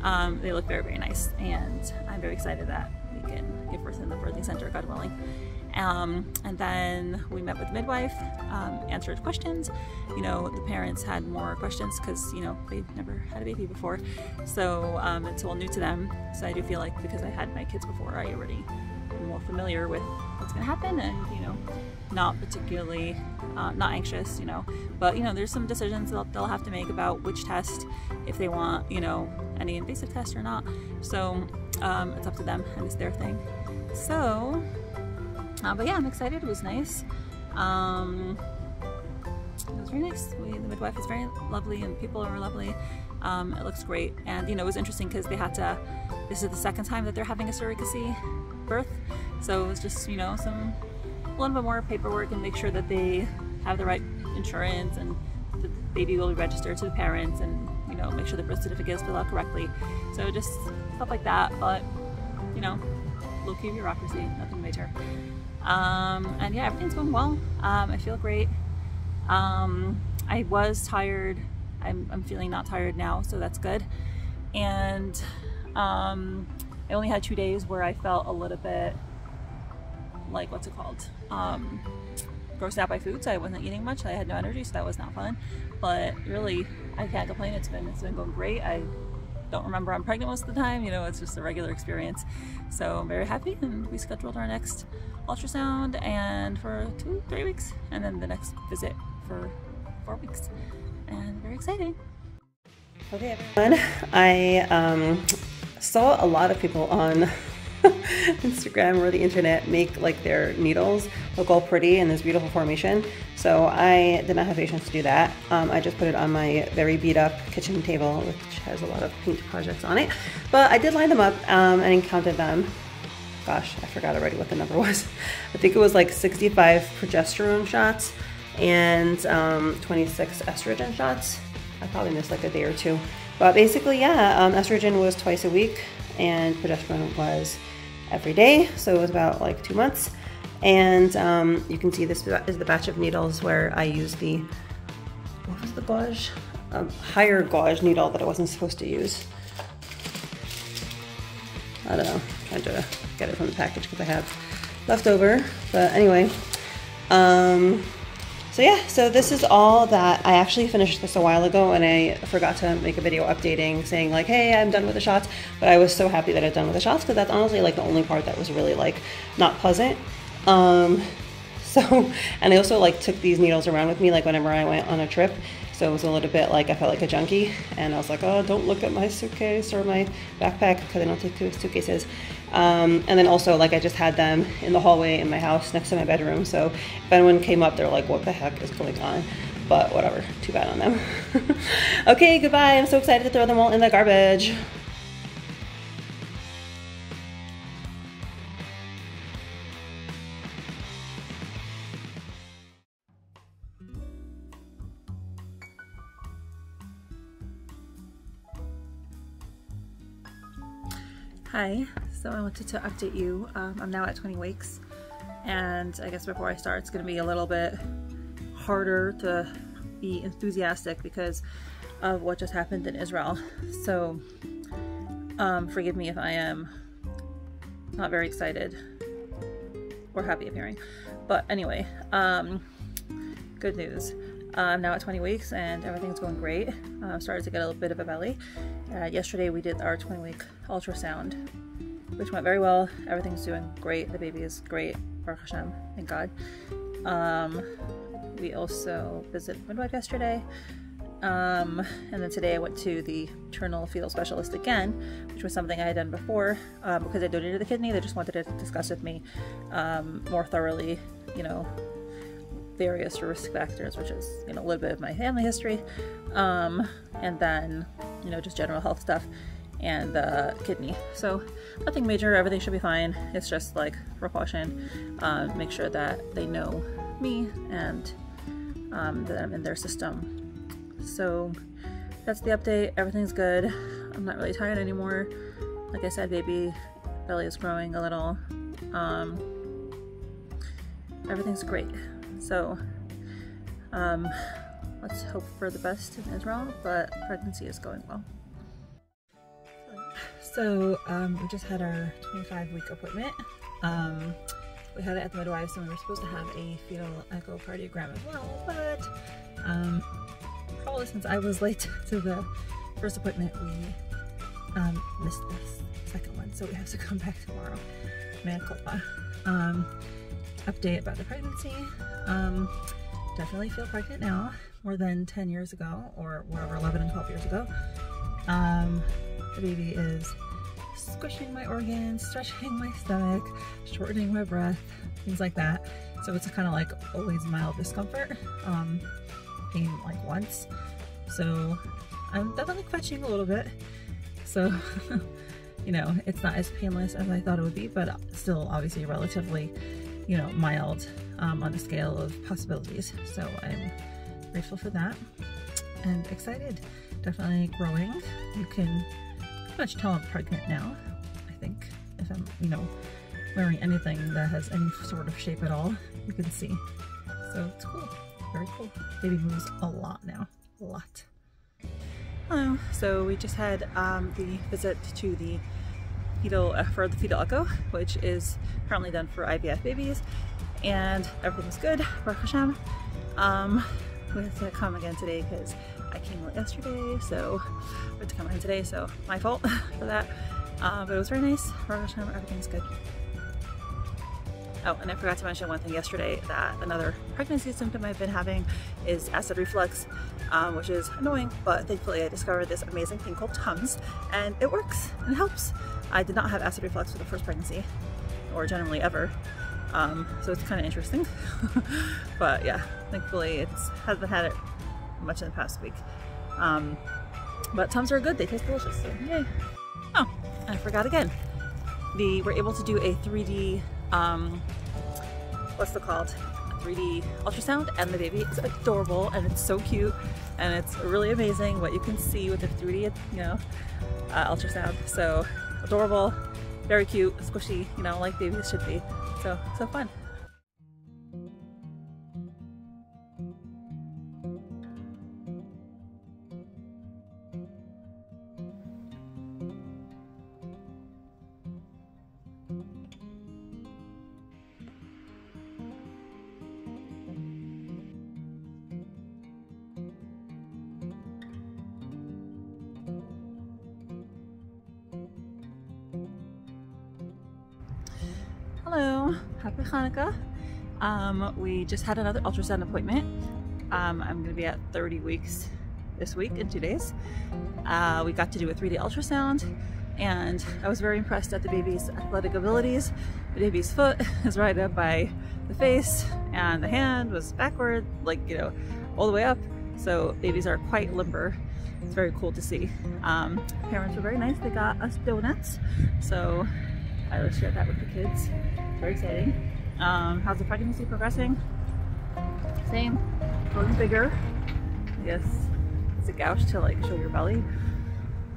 Um, they look very, very nice. And I'm very excited that we can give birth in the birthing center, God willing. Um, and then we met with midwife, um, answered questions. You know, the parents had more questions because, you know, they've never had a baby before. So um, it's all new to them. So I do feel like because I had my kids before, I already am more familiar with what's going to happen and, you know, not particularly uh, not anxious, you know. But you know, there's some decisions they'll, they'll have to make about which test, if they want, you know, any invasive test or not. So um, it's up to them and it's their thing. So, uh, but yeah, I'm excited. It was nice. Um, it was very nice. We, the midwife is very lovely and people are lovely. Um, it looks great. And you know, it was interesting because they had to, this is the second time that they're having a surrogacy birth. So it was just, you know, some, a little bit more paperwork and make sure that they have the right insurance and the baby will be registered to the parents and, you know, make sure the birth certificate is filled out correctly. So just stuff like that. But, you know, low key bureaucracy, nothing major. Um, and yeah, everything's going well. Um, I feel great. Um, I was tired. I'm, I'm, feeling not tired now, so that's good. And um, I only had two days where I felt a little bit like, what's it called? Um, grossed out by food, so I wasn't eating much. I had no energy, so that was not fun. But really, I can't complain. It's been, it's been going great. I don't remember I'm pregnant most of the time. You know, it's just a regular experience. So I'm very happy and we scheduled our next ultrasound and for two, three weeks and then the next visit for four weeks and very exciting. Okay everyone, I um, saw a lot of people on Instagram or the internet make like their needles look all pretty in this beautiful formation. So I did not have patience to do that. Um, I just put it on my very beat up kitchen table, which has a lot of paint projects on it. But I did line them up um, and counted them. Gosh, I forgot already what the number was. I think it was like 65 progesterone shots and um, 26 estrogen shots. I probably missed like a day or two. But basically, yeah, um, estrogen was twice a week and progesterone was every day. So it was about like two months. And um, you can see this is the batch of needles where I used the, what was the gauge? A higher gauge needle that I wasn't supposed to use. I don't know, I'm trying to get it from the package because I have leftover. But anyway, um, so yeah, so this is all that I actually finished this a while ago and I forgot to make a video updating saying like, hey, I'm done with the shots. But I was so happy that I'm done with the shots because that's honestly like the only part that was really like not pleasant. Um, so, and I also like took these needles around with me like whenever I went on a trip. So it was a little bit like I felt like a junkie and I was like, oh, don't look at my suitcase or my backpack because I don't take suitcases. Um, and then also, like, I just had them in the hallway in my house next to my bedroom. So if anyone came up, they're like, what the heck is going on? But whatever, too bad on them. okay, goodbye. I'm so excited to throw them all in the garbage. Hi, so I wanted to update you. Um, I'm now at 20 weeks, and I guess before I start, it's going to be a little bit harder to be enthusiastic because of what just happened in Israel. So, um, forgive me if I am not very excited or happy of hearing. But anyway, um, good news. I'm now at 20 weeks and everything's going great. Uh, started to get a little bit of a belly. Uh, yesterday we did our 20 week ultrasound which went very well. Everything's doing great. The baby is great. Baruch Hashem, thank God. Um, we also visited midwife yesterday. Um, and then today I went to the maternal fetal specialist again, which was something I had done before um, because I donated the kidney. They just wanted to discuss with me um, more thoroughly, you know, various risk factors, which is, you know, a little bit of my family history, um, and then, you know, just general health stuff and the kidney. So nothing major, everything should be fine. It's just like precaution. Uh, make sure that they know me and um, that I'm in their system. So that's the update. Everything's good. I'm not really tired anymore. Like I said, baby belly is growing a little. Um, everything's great. So um, let's hope for the best in Israel, but pregnancy is going well. So um, we just had our 25 week appointment. Um, we had it at the midwife, and we were supposed to have a fetal echocardiogram as well, but um, probably since I was late to the first appointment, we um, missed the second one, so we have to come back tomorrow. Man culpa. Um, update about the pregnancy. Um, definitely feel pregnant now, more than 10 years ago, or whatever, 11 and 12 years ago. The baby is squishing my organs, stretching my stomach, shortening my breath, things like that. So it's kind of like always mild discomfort, um, pain like once. So I'm definitely fetching a little bit. So, you know, it's not as painless as I thought it would be, but still obviously relatively, you know, mild um, on the scale of possibilities. So I'm grateful for that and excited. Definitely growing. You can pretty much tell I'm pregnant now, I think, if I'm, you know, wearing anything that has any sort of shape at all, you can see. So it's cool, very cool. Baby moves a lot now, a lot. Hello, so we just had um, the visit to the fetal, uh, for the fetal echo, which is currently done for IVF babies, and everything was good, Baruch Hashem. Um, we have to come again today because I came late yesterday, so we had to come in today, so my fault for that. Uh, but it was very nice, Hashem, everything's good. Oh, and I forgot to mention one thing yesterday that another pregnancy symptom I've been having is acid reflux, um, which is annoying, but thankfully I discovered this amazing thing called Tums, and it works and it helps. I did not have acid reflux for the first pregnancy, or generally ever, um, so it's kind of interesting. but yeah, thankfully it hasn't had it much in the past week. Um, but Tums are good, they taste delicious, so yay. Oh, I forgot again. The, we're able to do a 3D um, what's it called? A 3D ultrasound and the baby is adorable and it's so cute and it's really amazing what you can see with the 3D, you know, uh, ultrasound. So adorable, very cute, squishy, you know, like babies should be. So, so fun. Hello, happy Hanukkah. Um, we just had another ultrasound appointment. Um, I'm going to be at 30 weeks this week in two days. Uh, we got to do a 3D ultrasound and I was very impressed at the baby's athletic abilities. The baby's foot is right up by the face and the hand was backward, like, you know, all the way up. So babies are quite limber. It's very cool to see. Um, parents were very nice. They got us donuts. So I will share that with the kids. Very exciting. Um, how's the pregnancy progressing? Same, growing bigger. Yes, it's a gouge to like show your belly.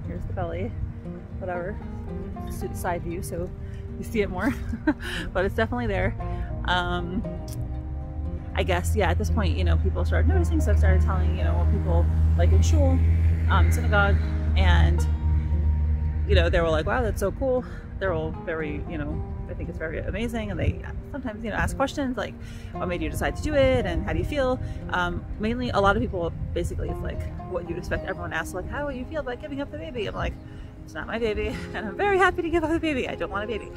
Here's the belly, whatever. Side view, so you see it more, but it's definitely there. Um, I guess, yeah, at this point, you know, people started noticing, so I started telling, you know, people like in shul, um, synagogue, and, you know, they were like, wow, that's so cool. They're all very, you know, I think it's very amazing. And they sometimes, you know, ask questions like, what made you decide to do it? And how do you feel? Um, mainly, a lot of people basically, it's like what you'd expect everyone to ask, like, how do you feel about giving up the baby? I'm like, it's not my baby, and I'm very happy to give up the baby. I don't want a baby.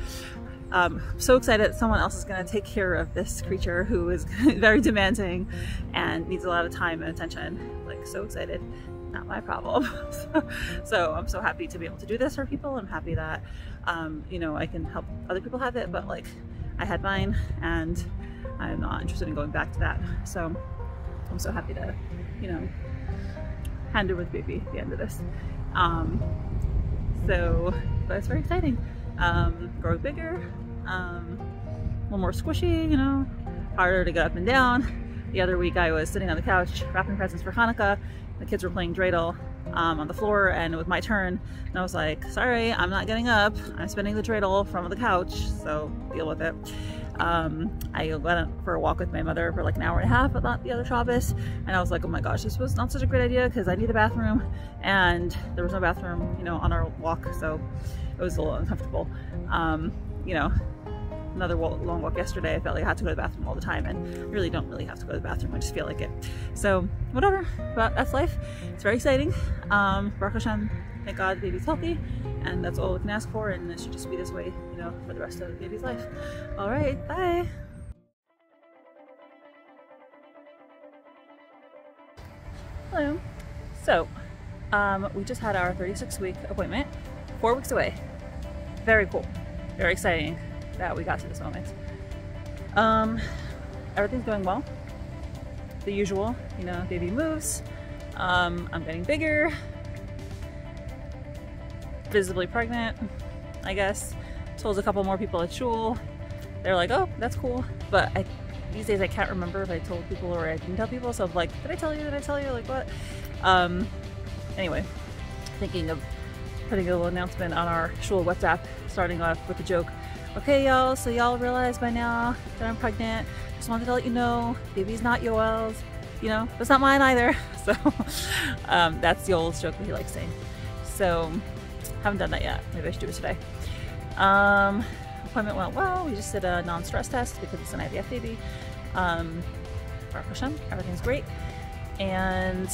Um, I'm so excited someone else is going to take care of this creature who is very demanding and needs a lot of time and attention. Like, so excited. Not my problem. so, I'm so happy to be able to do this for people. I'm happy that, um, you know, I can help other people have it, but like, I had mine and I'm not interested in going back to that. So I'm so happy to, you know, hand over the baby at the end of this. Um, so, that's very exciting. Um, grow bigger, um, a little more squishy, you know, harder to get up and down. The other week I was sitting on the couch wrapping presents for Hanukkah. The kids were playing dreidel um, on the floor and it was my turn. And I was like, sorry, I'm not getting up. I'm spinning the dreidel from the couch, so deal with it. Um, I went for a walk with my mother for like an hour and a half about the other Shabbos, and I was like, oh my gosh, this was not such a great idea because I need a bathroom, and there was no bathroom, you know, on our walk, so it was a little uncomfortable. Um, you know, another long walk yesterday, I felt like I had to go to the bathroom all the time, and I really don't really have to go to the bathroom, I just feel like it. So, whatever, but that's life. It's very exciting. Um, Baruch Hashem, thank God the baby's healthy, and that's all we can ask for, and it should just be this way, you know, for the rest of the baby's life. All right, bye. Hello. So, um, we just had our 36 week appointment, four weeks away. Very cool, very exciting that we got to this moment. Um, everything's going well. The usual, you know, baby moves. Um, I'm getting bigger, visibly pregnant, I guess. Told a couple more people at shul. They're like, oh, that's cool. But I, these days I can't remember if I told people or I didn't tell people. So I'm like, did I tell you? Did I tell you? Like what? Um, anyway, thinking of putting a little announcement on our shul WhatsApp, starting off with a joke. Okay, y'all, so y'all realize by now that I'm pregnant. Just wanted to let you know, baby's not Yoel's. You know, it's not mine either. So um, that's the old joke that he likes saying. So haven't done that yet. Maybe I should do it today. Um, appointment went well. We just did a non-stress test because it's an IVF baby. Um, Baruch Hashem, everything's great. And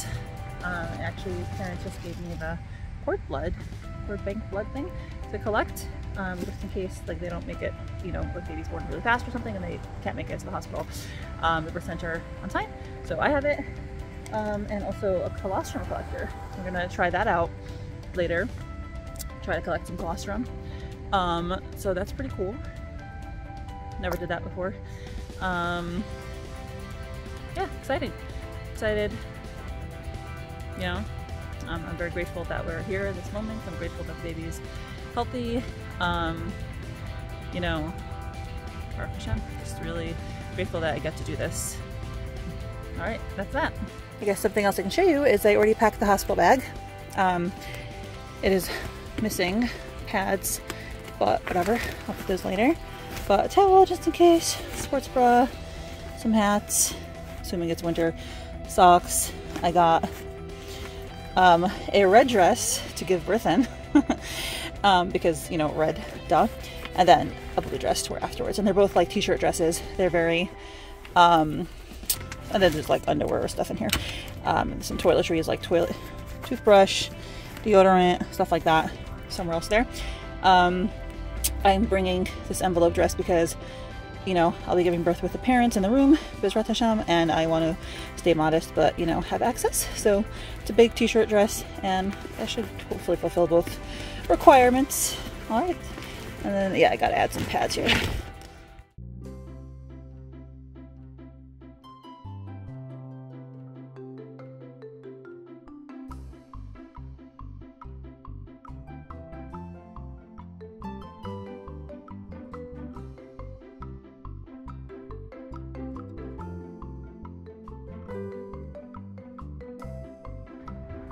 uh, actually, parents just gave me the cord blood, cord bank blood thing to collect, um, just in case like they don't make it, you know, with baby's born really fast or something and they can't make it to the hospital, um, the birth center on time. So I have it, um, and also a colostrum collector. I'm gonna try that out later. Try to collect some colostrum. Um, so that's pretty cool. Never did that before. Um, yeah, exciting. Excited. You know, um, I'm very grateful that we're here at this moment. I'm grateful that the baby's healthy. Um, you know, Hashem, just really grateful that I get to do this. All right, that's that. I guess something else I can show you is I already packed the hospital bag. Um, it is missing pads, but whatever, I'll put those later. But a towel just in case, sports bra, some hats, assuming it's winter, socks. I got um, a red dress to give birth in um, because, you know, red, duh. And then a blue dress to wear afterwards. And they're both like t-shirt dresses. They're very, um, and then there's like underwear or stuff in here. Um, and some toiletries like toilet, toothbrush, deodorant, stuff like that. Somewhere else there. Um, I'm bringing this envelope dress because, you know, I'll be giving birth with the parents in the room, Bezrat Hashem, and I want to stay modest, but, you know, have access. So it's a big t-shirt dress, and that should hopefully fulfill both requirements. All right. And then, yeah, I got to add some pads here.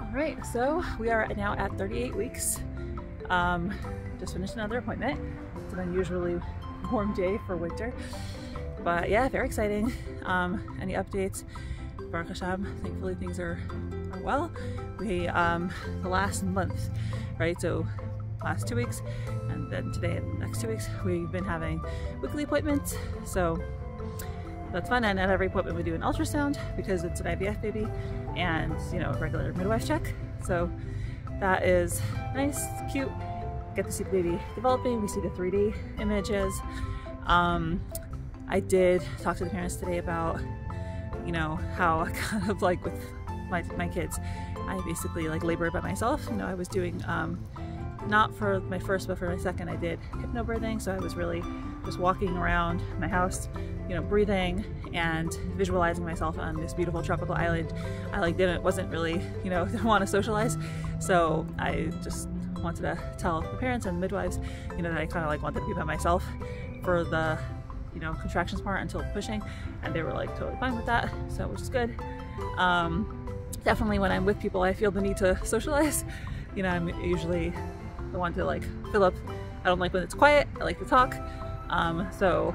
All right, so we are now at 38 weeks. Um, just finished another appointment. It's an unusually warm day for winter, but yeah, very exciting. Um, any updates? Baruch Hashem, thankfully things are, are well. We, um, the last month, right, so last two weeks, and then today and the next two weeks, we've been having weekly appointments, so that's fun. And at every appointment we do an ultrasound because it's an IVF baby and, you know, a regular midwife check. So that is nice, cute. Get to see the baby developing. We see the 3D images. Um, I did talk to the parents today about, you know, how kind of like with my, my kids, I basically like labored by myself. You know, I was doing, um, not for my first, but for my second, I did hypnobirthing. So I was really just walking around my house, you know, breathing and visualizing myself on this beautiful tropical island. I like didn't, wasn't really, you know, didn't want to socialize. So I just wanted to tell the parents and the midwives, you know, that I kind of like wanted to be by myself for the, you know, contractions part until pushing. And they were like totally fine with that. So which is good. Um, definitely when I'm with people, I feel the need to socialize. You know, I'm usually the one to like fill up. I don't like when it's quiet. I like to talk. Um, so,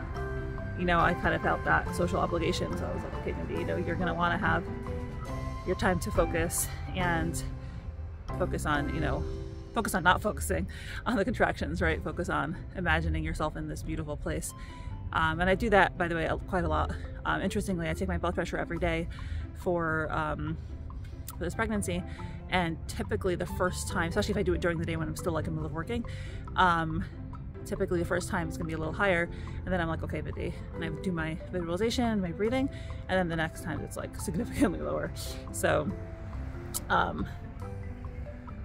you know, I kind of felt that social obligation. So I was like, okay, maybe, you know, you're going to want to have your time to focus and focus on, you know, focus on not focusing on the contractions, right? Focus on imagining yourself in this beautiful place. Um, and I do that, by the way, quite a lot. Um, interestingly, I take my blood pressure every day for, um, for this pregnancy. And typically the first time, especially if I do it during the day when I'm still like in the middle of working, um, typically the first time it's gonna be a little higher. And then I'm like, okay, Vidi. And I do my visualization, my breathing. And then the next time it's like significantly lower. So, um,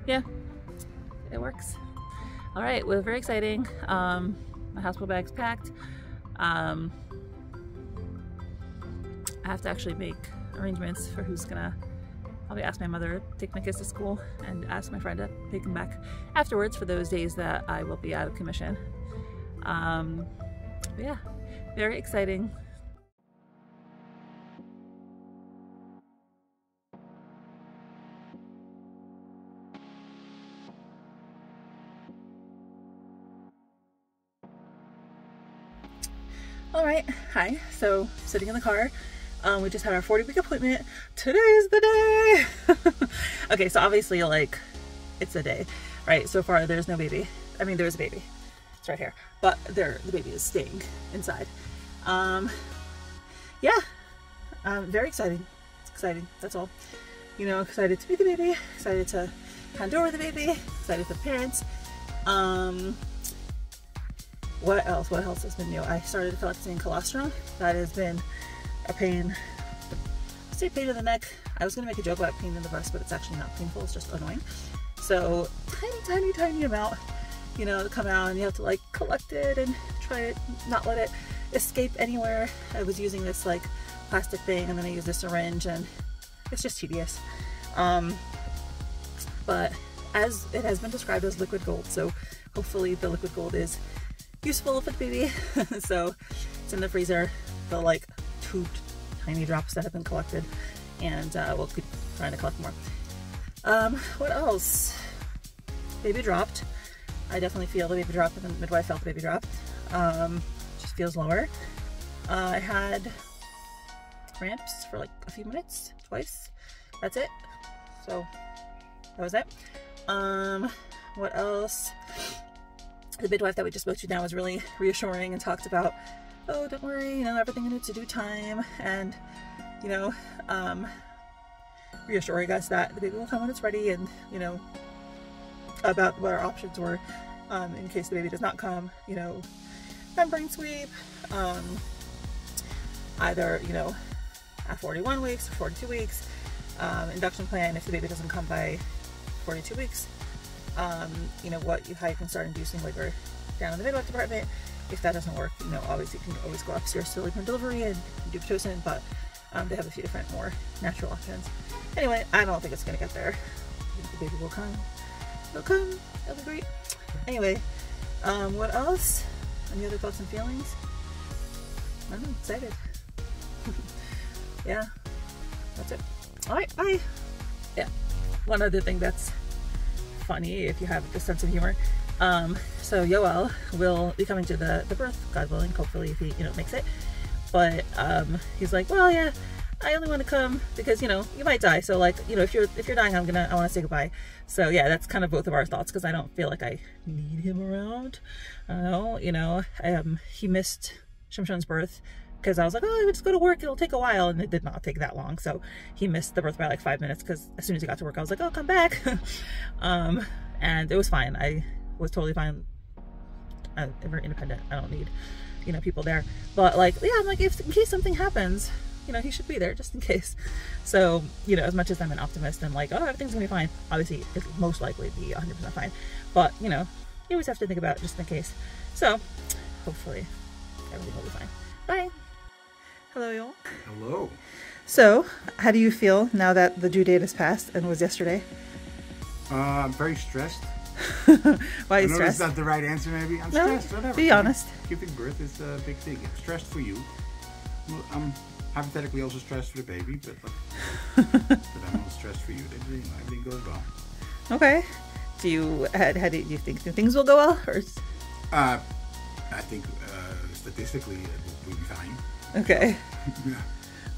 yeah, it works. All right, well, very exciting. Um, my hospital bag's packed. Um, I have to actually make arrangements for who's gonna probably ask my mother to take my kids to school and ask my friend to take them back afterwards for those days that I will be out of commission. Um, yeah, very exciting. All right, hi. So sitting in the car, um, we just had our 40 week appointment. Today's the day. okay, so obviously like it's a day, right? So far there's no baby. I mean, there's a baby. It's right here, but there the baby is staying inside. Um, yeah, um, very exciting. It's exciting. That's all. You know, excited to meet the baby. Excited to hand over the baby. Excited for parents. Um, what else? What else has been new? I started collecting colostrum. That has been a pain. I say pain in the neck. I was gonna make a joke about pain in the breast, but it's actually not painful. It's just annoying. So tiny, tiny, tiny amount. You know, come out and you have to like collect it and try it, not let it escape anywhere. I was using this like plastic thing, and then I used a syringe, and it's just tedious. Um, but as it has been described as liquid gold, so hopefully the liquid gold is useful for the baby. so it's in the freezer, the like two tiny drops that have been collected, and uh, we'll keep trying to collect more. Um, what else? Baby dropped. I definitely feel the baby drop, and the midwife felt the baby drop. Um, just feels lower. Uh, I had cramps for like a few minutes, twice. That's it. So that was it. Um, what else? The midwife that we just spoke to now was really reassuring and talked about, oh, don't worry, you know, everything in its due time, and you know, um, reassuring us that the baby will come when it's ready, and you know, about what our options were um, in case the baby does not come. You know, membrane sweep, um, either you know, at 41 weeks or 42 weeks, um, induction plan if the baby doesn't come by 42 weeks. Um, you know what you how you can start inducing labor down in the midwife department. If that doesn't work, you know obviously you can always go upstairs to labor and delivery and do pitocin, but um, they have a few different more natural options. Anyway, I don't think it's gonna get there. The baby will come. Come. It'll be great. Anyway, um, what else? Any other thoughts and feelings? I'm excited. yeah, that's it. All right, bye. Yeah, one other thing that's funny if you have a sense of humor. Um, so Yoel will be coming to the, the birth, God willing, hopefully if he, you know, makes it. But um, he's like, well, yeah, I only want to come because, you know, you might die. So like, you know, if you're, if you're dying, I'm gonna, I want to say goodbye. So yeah, that's kind of both of our thoughts because I don't feel like I need him around. I you know, um, he missed Shimshon's birth because I was like, oh, just go to work. It'll take a while. And it did not take that long. So he missed the birth by like five minutes because as soon as he got to work, I was like, oh, come back. um, and it was fine. I was totally fine. I'm very independent. I don't need, you know, people there. But like, yeah, I'm like, if in case something happens, you know, he should be there just in case. So, you know, as much as I'm an optimist and like, oh, everything's gonna be fine. Obviously, it'll most likely be 100% fine. But, you know, you always have to think about it just in case. So, hopefully, everything will be fine. Bye. Hello, y'all. Hello. So, how do you feel now that the due date has passed and was yesterday? Uh, I'm very stressed. Why are I you know that's stressed? not the right answer, maybe. I'm No, stressed, whatever. be honest. Giving birth is a big thing. I'm stressed for you. Well, I'm hypothetically also stressed for the baby, but, like, but I'm also stressed for you. Everything, everything goes well. Okay. Do you how, how do you think things will go well, or Uh, I think uh, statistically it will be fine. okay? Yeah.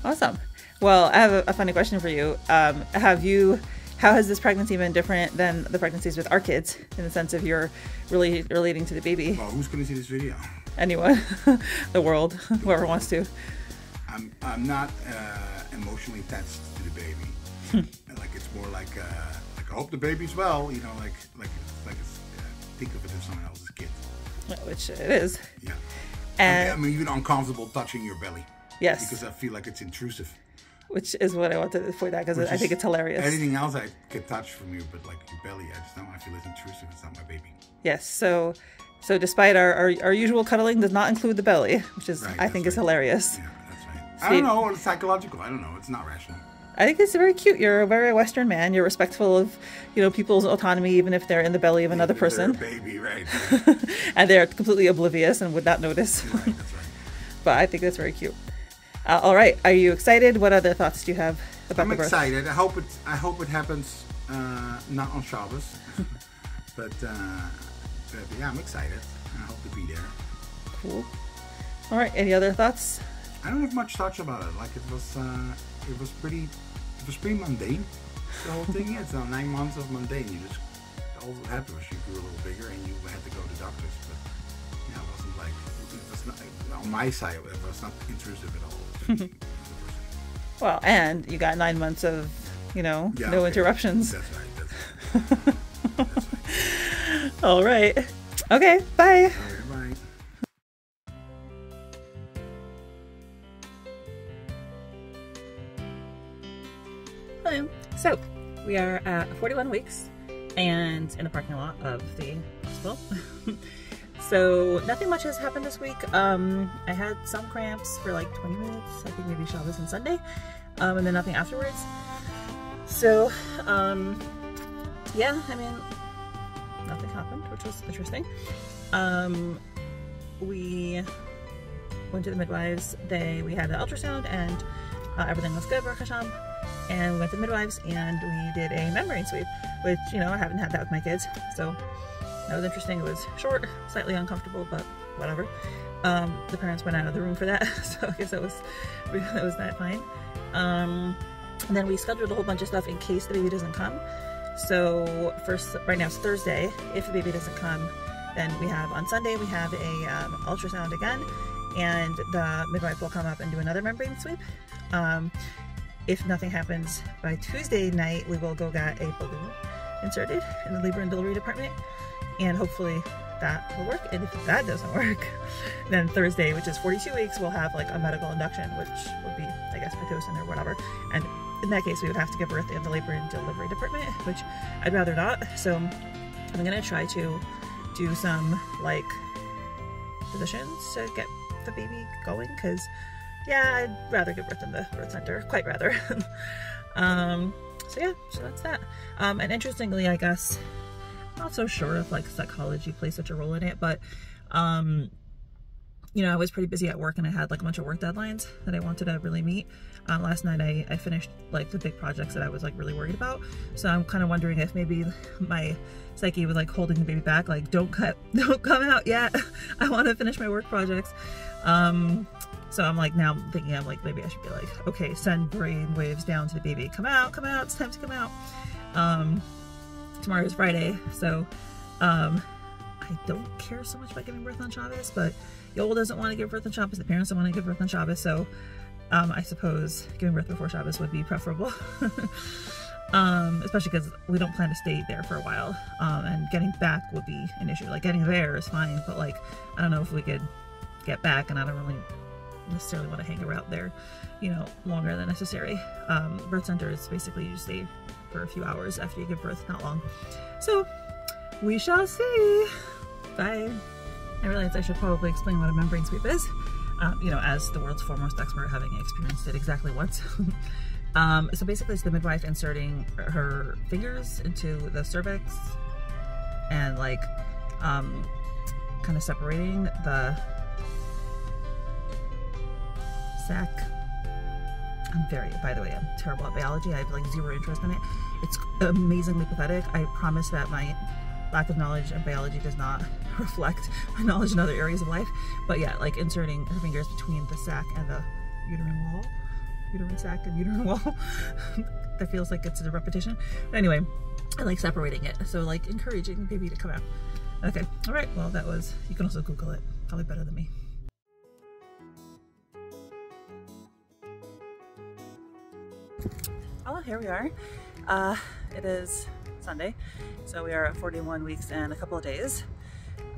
Awesome. Well, I have a, a funny question for you. Um, have you? How has this pregnancy been different than the pregnancies with our kids in the sense of you're really relating to the baby? Well, who's gonna see this video? Anyone, the world, whoever wants to. I'm I'm not uh, emotionally attached to the baby. Hmm. like it's more like uh, like I hope the baby's well. You know, like like like it's, uh, think of it as someone else's kid. Which it is. Yeah. And I'm, I'm even uncomfortable touching your belly yes, because I feel like it's intrusive. which is what I wanted to point out because I think it's hilarious. Anything else I could touch from you, but like your belly, I just don't. I feel it's intrusive. It's not my baby. Yes. So, so despite our, our, our usual cuddling, does not include the belly, which is Right, I think is hilarious. Yeah, right. I don't know. It's psychological. I don't know. It's not rational. I think it's very cute. You're a very Western man. You're respectful of, you know, people's autonomy, even if they're in the belly of another person, baby, right? and they're completely oblivious and would not notice. right. That's right. but I think that's very cute. Uh, all right, are you excited? What other thoughts do you have about I'm the birth? excited. I hope it. I hope it happens uh, not on Shabbos, but, uh, but yeah, I'm excited. I hope to be there. Cool. All right, any other thoughts? I don't have much thoughts about it. Like it was, uh, it was pretty, it was pretty mundane. The whole thing. Yeah, it's now nine months of mundane. You just all that happened was you grew a little bigger and you had to go to doctors, but yeah, it wasn't like it was not on my side. It was not intrusive at all. It was just- Well, and you got nine months of, you know, Yeah, no okay. interruptions. That's right. That's right. That's right. All right. Okay, bye. All right, Hello. So, we are at 41 weeks and in the parking lot of the hospital. so, nothing much has happened this week. Um, I had some cramps for like 20 minutes, I think maybe Shabbos and Sunday, um, and then nothing afterwards. So, um, yeah, I mean, nothing happened, which was interesting. Um, we went to the midwives. They we had an ultrasound and uh, everything was good, Baruch Hashem. And we went to the midwives and we did a membrane sweep, which you know I haven't had that with my kids, so that was interesting. It was short, slightly uncomfortable, but whatever. Um, the parents went out of the room for that, so I guess that was that was that fine. Um, and then we scheduled a whole bunch of stuff in case the baby doesn't come. So first, right now it's Thursday. If the baby doesn't come, then we have on Sunday we have a um, ultrasound again, and the midwife will come up and do another membrane sweep. Um, if nothing happens by Tuesday night, we will go get a balloon inserted in the labor and delivery department, and hopefully that will work. And if that doesn't work, then Thursday, which is 42 weeks, we'll have like a medical induction, which would be, I guess, Pitocin or whatever. And in that case, we would have to give birth in the labor and delivery department, which I'd rather not. So I'm gonna try to do some like positions to get the baby going because yeah i'd rather give birth in the birth center. Quite rather. Um so yeah so that's that. Um and interestingly i guess I'm not so sure if like psychology plays such a role in it but um you know i was pretty busy at work and i had like a bunch of work deadlines that i wanted to really meet. Um, last night I, I finished like the big projects that i was like really worried about. So i'm kind of wondering if maybe my psyche was like holding the baby back like don't cut don't come out yet. I want to finish my work projects. Um so i'm like now I'm thinking i'm like maybe i should be like okay send brain waves down to the baby come out come out it's time to come out um tomorrow is friday so um i don't care so much about giving birth on shabbos but Yoel doesn't want to give birth on shabbos the parents don't want to give birth on shabbos so um i suppose giving birth before shabbos would be preferable um, especially because we don't plan to stay there for a while. Um, and getting back would be an issue. Like getting there is fine, but like I don't know if we could get back, and I don't really necessarily want to hang around there, you know, longer than necessary. Um, birth center is basically you stay for a few hours after you give birth, not long. So we shall see. Bye. I realize I should probably explain what a membrane sweep is. Um, you know, as the world's foremost expert, having experienced it exactly once. Um, so basically, it's the midwife inserting her fingers into the cervix and like um, kind of separating the sac. I'm very, by the way, I'm terrible at biology. I have like zero interest in it. It's amazingly pathetic. I promise that my lack of knowledge in biology does not reflect my knowledge in other areas of life. But yeah, like inserting her fingers between the sac and the uterine wall uterine sac and uterine wall. that feels like it's a repetition. But anyway, I like separating it. So like encouraging baby to come out. Okay, all right, well that was, you can also Google it, probably better than me. Oh, here we are. Uh, it is Sunday, so we are at 41 weeks and a couple of days.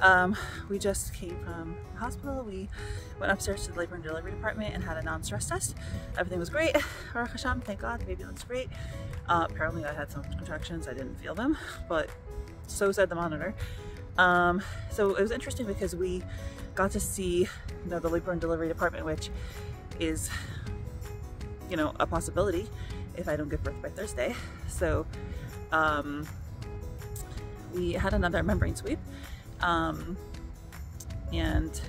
Um, we just came from the hospital. We went upstairs to the labor and delivery department and had a non-stress test. Everything was great. Baruch Hashem, thank God, the baby looks great. Uh, apparently I had some contractions. I didn't feel them, but so said the monitor. Um, so it was interesting because we got to see you know, the labor and delivery department, which is you know, a possibility if I don't give birth by Thursday. So, um, we had another membrane sweep. Um, and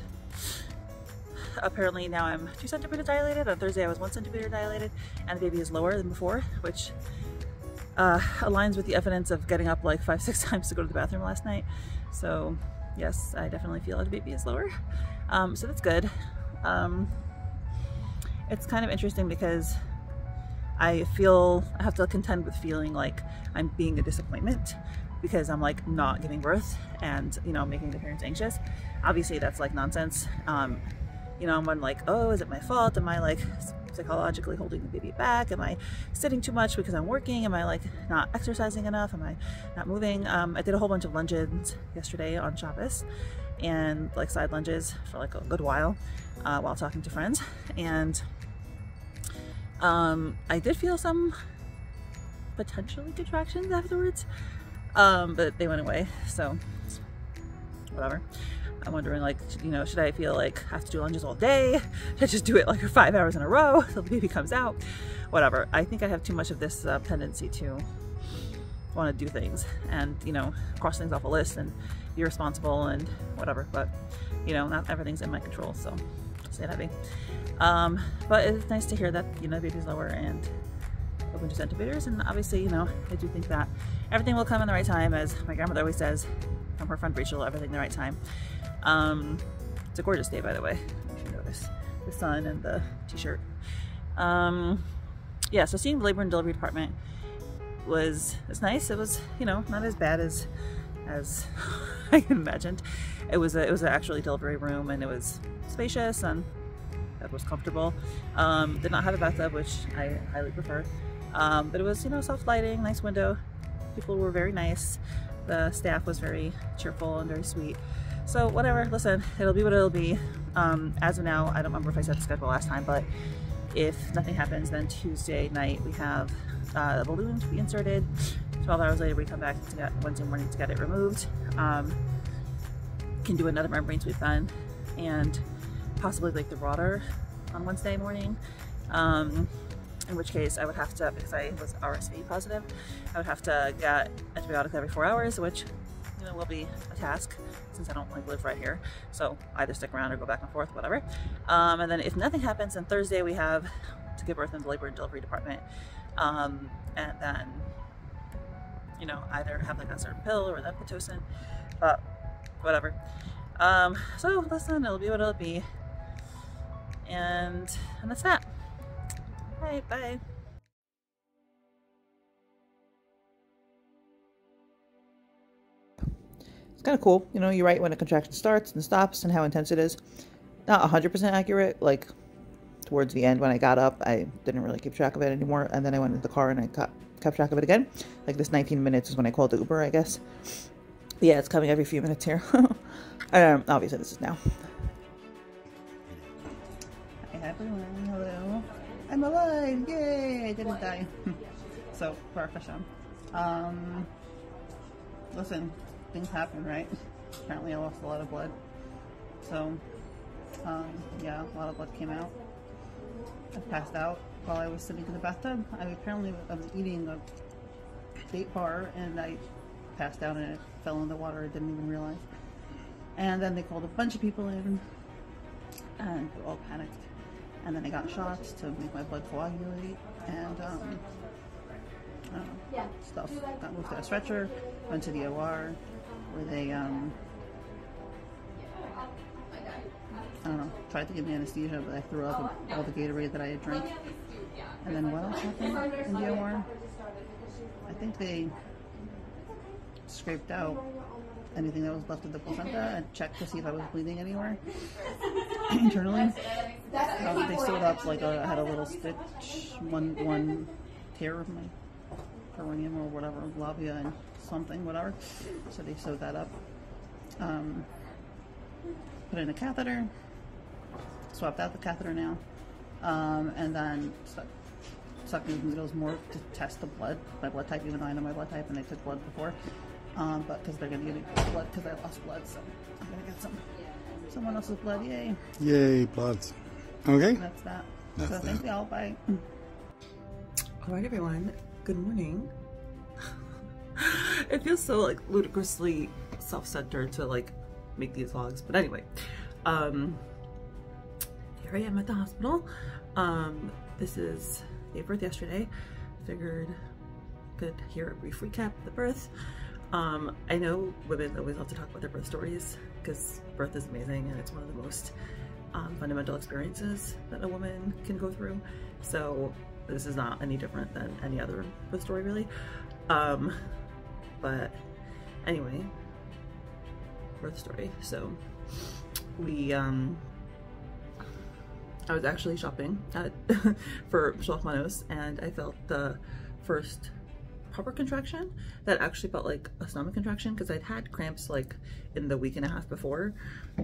apparently now I'm two centimeters dilated. On Thursday I was one centimeter dilated and the baby is lower than before, which uh, aligns with the evidence of getting up like five, six times to go to the bathroom last night. So yes, I definitely feel like the baby is lower. Um, so that's good. Um, it's kind of interesting because I feel I have to contend with feeling like I'm being a disappointment because I'm like not giving birth and you know making the parents anxious. Obviously that's like nonsense. Um, you know, I'm like, oh, is it my fault? Am I like psychologically holding the baby back? Am I sitting too much because I'm working? Am I like not exercising enough? Am I not moving? Um, I did a whole bunch of lunges yesterday on Shabbos and like side lunges for like a good while uh, while talking to friends. And um, I did feel some potentially contractions afterwards, um, but they went away. So whatever. I'm wondering like, you know, should I feel like I have to do lunges all day? Should I just do it like for five hours in a row till the baby comes out? Whatever. I think I have too much of this uh, tendency to want to do things and, you know, cross things off a list and be responsible and whatever. But, you know, not everything's in my control. So stay heavy. Um, but it's nice to hear that, you know, the baby's lower and open to centimeters. And obviously, you know, I do think that everything will come in the right time, as my grandmother always says, from her friend Rachel, everything in the right time. Um, it's a gorgeous day, by the way, you notice. The sun and the t-shirt. Um, yeah, so seeing the labor and delivery department was, was nice. It was, you know, not as bad as as I imagined. It was a, it was actually delivery room and it was spacious and that was comfortable. Um, did not have a bathtub, which I highly prefer. Um, but it was, you know, soft lighting, nice window. People were very nice. The staff was very cheerful and very sweet. So whatever, listen, it'll be what it'll be. Um, as of now, I don't remember if I said the schedule last time, but if nothing happens, then Tuesday night we have uh, a balloon to be inserted. 12 hours later, we come back to get, Wednesday morning to get it removed. Um, can do another membrane sweep then, and possibly like the water on Wednesday morning. Um, in which case I would have to, because I was RSV positive, I would have to get antibiotics every four hours, which you know will be a task since I don't like live right here. So either stick around or go back and forth, whatever. Um, and then if nothing happens, then Thursday we have to give birth in the labor and delivery department. Um, and then, you know, either have like a certain pill or that Pitocin, but whatever. Um, so listen, it'll be what it'll be. And, and that's that. All right, bye. It's kind of cool. You know, you write when a contraction starts and stops and how intense it is. Not 100% accurate. Like, towards the end when I got up, I didn't really keep track of it anymore. And then I went into the car and I got, kept track of it again. Like, this 19 minutes is when I called the Uber, I guess. Yeah, it's coming every few minutes here. um, obviously, this is now. Everyone. Hello. I'm alive. Yay! I didn't die. so, Baruch Hashem. Um, listen, things happen, right? Apparently I lost a lot of blood. So, um, yeah, a lot of blood came out. I passed out while I was sitting in the bathtub. I apparently was eating a date bar and I passed out and it fell in the water. I didn't even realize. And then they called a bunch of people in and we all panicked. And then I got shots to make my blood coagulate and um, know, stuff. Got moved to a stretcher, went to the OR, where they, um, I don't know, tried to give me anesthesia, but I threw up all the Gatorade that I had drank. And then what else happened in the OR? I think they scraped out anything that was left of the placenta and checked to see if I was bleeding anywhere internally. Um, they sewed up like a, I had a little stitch, one one tear of my perineum or whatever, labia and something, whatever. So they sewed that up. Um, put in a catheter, swapped out the catheter now, um, and then stuck, stuck needles more to test the blood, my blood type, even though I know my blood type and they took blood before. Um, but because they're going to get me blood because I lost blood, so I'm going to get some someone else's blood. Yay! Yay, blood. Okay. That's that. That's so thank y'all. Bye. All right, everyone. Good morning. it feels so like ludicrously self-centered to like make these vlogs, but anyway, um, here I am at the hospital. Um, this is gave birth yesterday. Figured could hear a brief recap of the birth. Um, I know women always love to talk about their birth stories because birth is amazing and it's one of the most um, fundamental experiences that a woman can go through. So this is not any different than any other birth story really. Um, but anyway, birth story. So we, um, I was actually shopping at, for Shalach Manos and I felt the first proper contraction that actually felt like a stomach contraction because I'd had cramps like in the week and a half before.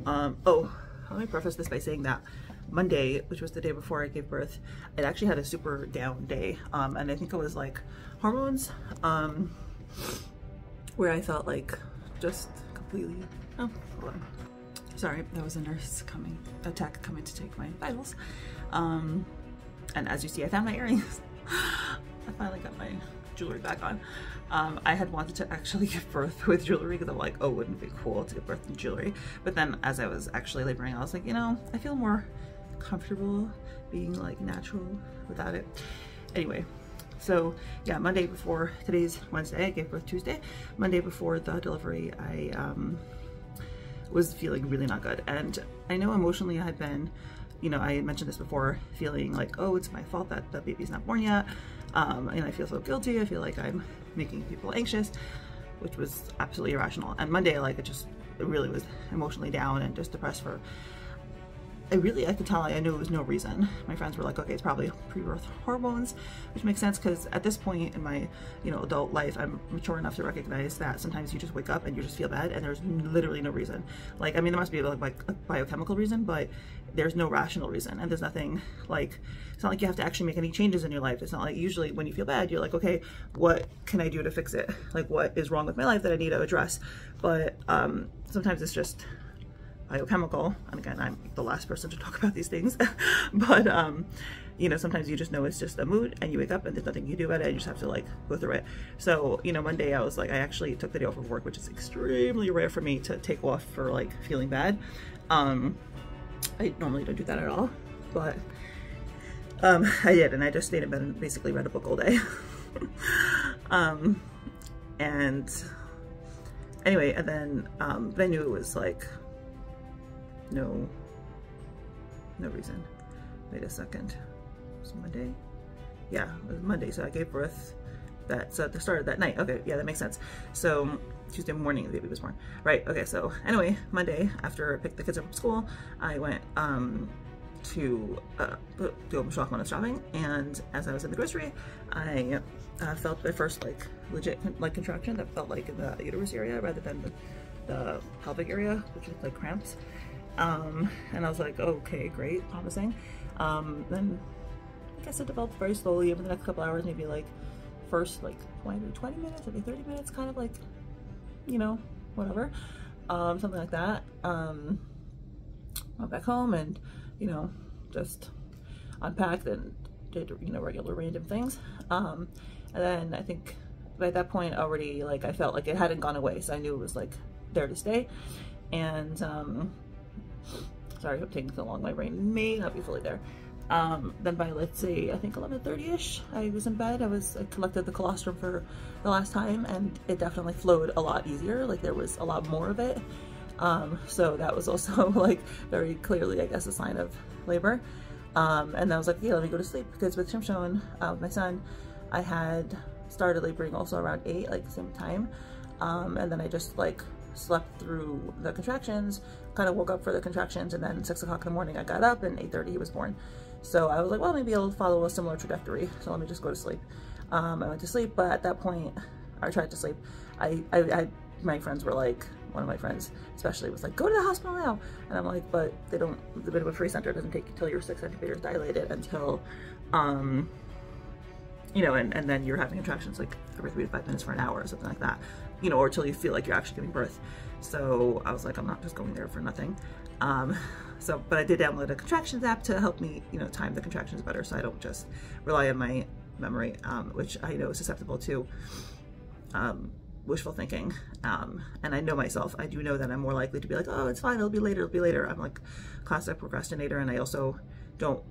Um, oh, let me preface this by saying that Monday, which was the day before I gave birth, I actually had a super down day. Um, and I think it was like hormones, um, where I felt like just completely, oh, hold on. Sorry, there was a nurse coming, a tech coming to take my vitals. Um, and as you see, I found my earrings. I finally got my jewelry back on. Um, I had wanted to actually give birth with jewelry because I'm like, oh, wouldn't it be cool to give birth in jewelry? But then as I was actually laboring, I was like, you know, I feel more comfortable being like natural without it. Anyway, so yeah, Monday before, today's Wednesday, I gave birth Tuesday. Monday before the delivery, I um, was feeling really not good. And I know emotionally I've been, you know, I mentioned this before, feeling like, oh, it's my fault that the baby's not born yet. Um, and I feel so guilty. I feel like I'm making people anxious, which was absolutely irrational. And Monday, like, it just it really was emotionally down and just depressed for I really, I could tell, I knew it was no reason. My friends were like, okay, it's probably pre-birth hormones, which makes sense because at this point in my, you know, adult life, I'm mature enough to recognize that sometimes you just wake up and you just feel bad and there's literally no reason. Like, I mean, there must be like, like a biochemical reason, but there's no rational reason and there's nothing like, it's not like you have to actually make any changes in your life. It's not like usually when you feel bad, you're like, okay, what can I do to fix it? Like what is wrong with my life that I need to address? But um, sometimes it's just biochemical and again I'm the last person to talk about these things but um you know sometimes you just know it's just a mood and you wake up and there's nothing you can do about it and you just have to like go through it so you know one day I was like I actually took the day off of work which is extremely rare for me to take off for like feeling bad um I normally don't do that at all but um I did and I just stayed in bed and basically read a book all day um and anyway and then um but I knew it was like no, no reason. Wait a second. It was Monday? Yeah, it was Monday, so I gave birth that's at the start of that night. Okay, yeah, that makes sense. So Tuesday morning the baby was born. Right, okay, so anyway, Monday after I picked the kids up from school, I went um, to uh, go shop when I was shopping and as I was in the grocery, I uh, felt my first like legit like contraction that felt like in the uterus area rather than the, the pelvic area, which is like cramps. Um, and I was like, okay, great, promising. Um, then I guess it developed very slowly over the next couple hours, maybe like first like 20, 20 minutes, maybe 30 minutes, kind of like, you know, whatever, um, something like that. Um, went back home and, you know, just unpacked and did, you know, regular random things. Um, and then I think by that point already, like, I felt like it hadn't gone away, so I knew it was like there to stay. And, um, Sorry, I'm taking so long. My brain may not be fully there. Um, then by let's say I think 11:30ish, I was in bed. I was I collected the colostrum for the last time, and it definitely flowed a lot easier. Like there was a lot more of it. Um, so that was also like very clearly, I guess, a sign of labor. Um, and I was like, okay, let me go to sleep because with Shimshon, uh, my son, I had started laboring also around eight, like same time. Um, and then I just like slept through the contractions, kind of woke up for the contractions, and then 6 o'clock in the morning I got up and 8.30 he was born. So I was like, well, maybe I'll follow a similar trajectory, so let me just go to sleep. Um, I went to sleep, but at that point, I tried to sleep. I, I, I, my friends were like, one of my friends especially was like, go to the hospital now. And I'm like, but they don't, the midwifery free center doesn't take until your six centimeters dilated until, um, you know, and, and then you're having contractions like every three to five minutes for an hour or something like that you know, or until you feel like you're actually giving birth. So I was like, I'm not just going there for nothing. Um, so, but I did download a contractions app to help me, you know, time the contractions better so I don't just rely on my memory, um, which I know is susceptible to um, wishful thinking. Um, and I know myself, I do know that I'm more likely to be like, oh, it's fine, it'll be later, it'll be later. I'm like classic procrastinator and I also don't,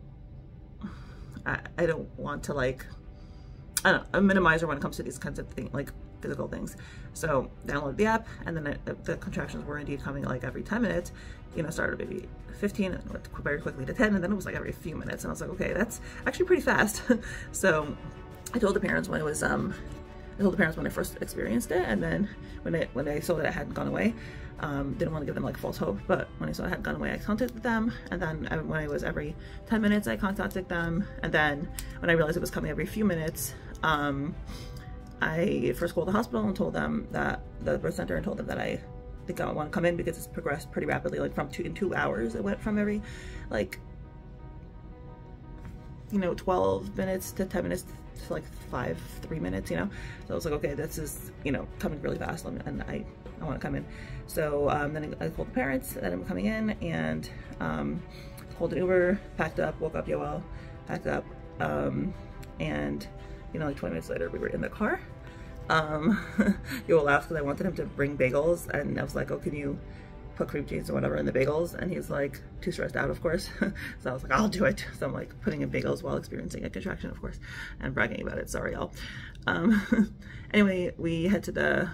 I, I don't want to like, I don't know, a minimizer when it comes to these kinds of things, like physical things. So download the app and then the, the contractions were indeed coming like every 10 minutes, you know, started maybe 15 and went very quickly to 10 and then it was like every few minutes and I was like, okay, that's actually pretty fast. so I told the parents when it was, um, I told the parents when I first experienced it, and then when I when I saw that it hadn't gone away, um, didn't want to give them like false hope. But when I saw it had gone away, I contacted them, and then when I was every 10 minutes, I contacted them, and then when I realized it was coming every few minutes, um, I first called the hospital and told them that the birth center and told them that I I want to come in because it's progressed pretty rapidly. Like from two in two hours, it went from every like you know 12 minutes to 10 minutes to like five three minutes you know so i was like okay this is you know coming really fast and i i want to come in so um, then i called the parents that i'm coming in and um, called an uber packed up woke up yoel packed up um, and you know like 20 minutes later we were in the car um yoel laughed because i wanted him to bring bagels and i was like oh can you put cream cheese or whatever in the bagels? And he's like too stressed out of course. So I was like I'll do it. So I'm like putting in bagels while experiencing a contraction of course and bragging about it. Sorry y'all. Um, anyway we head to the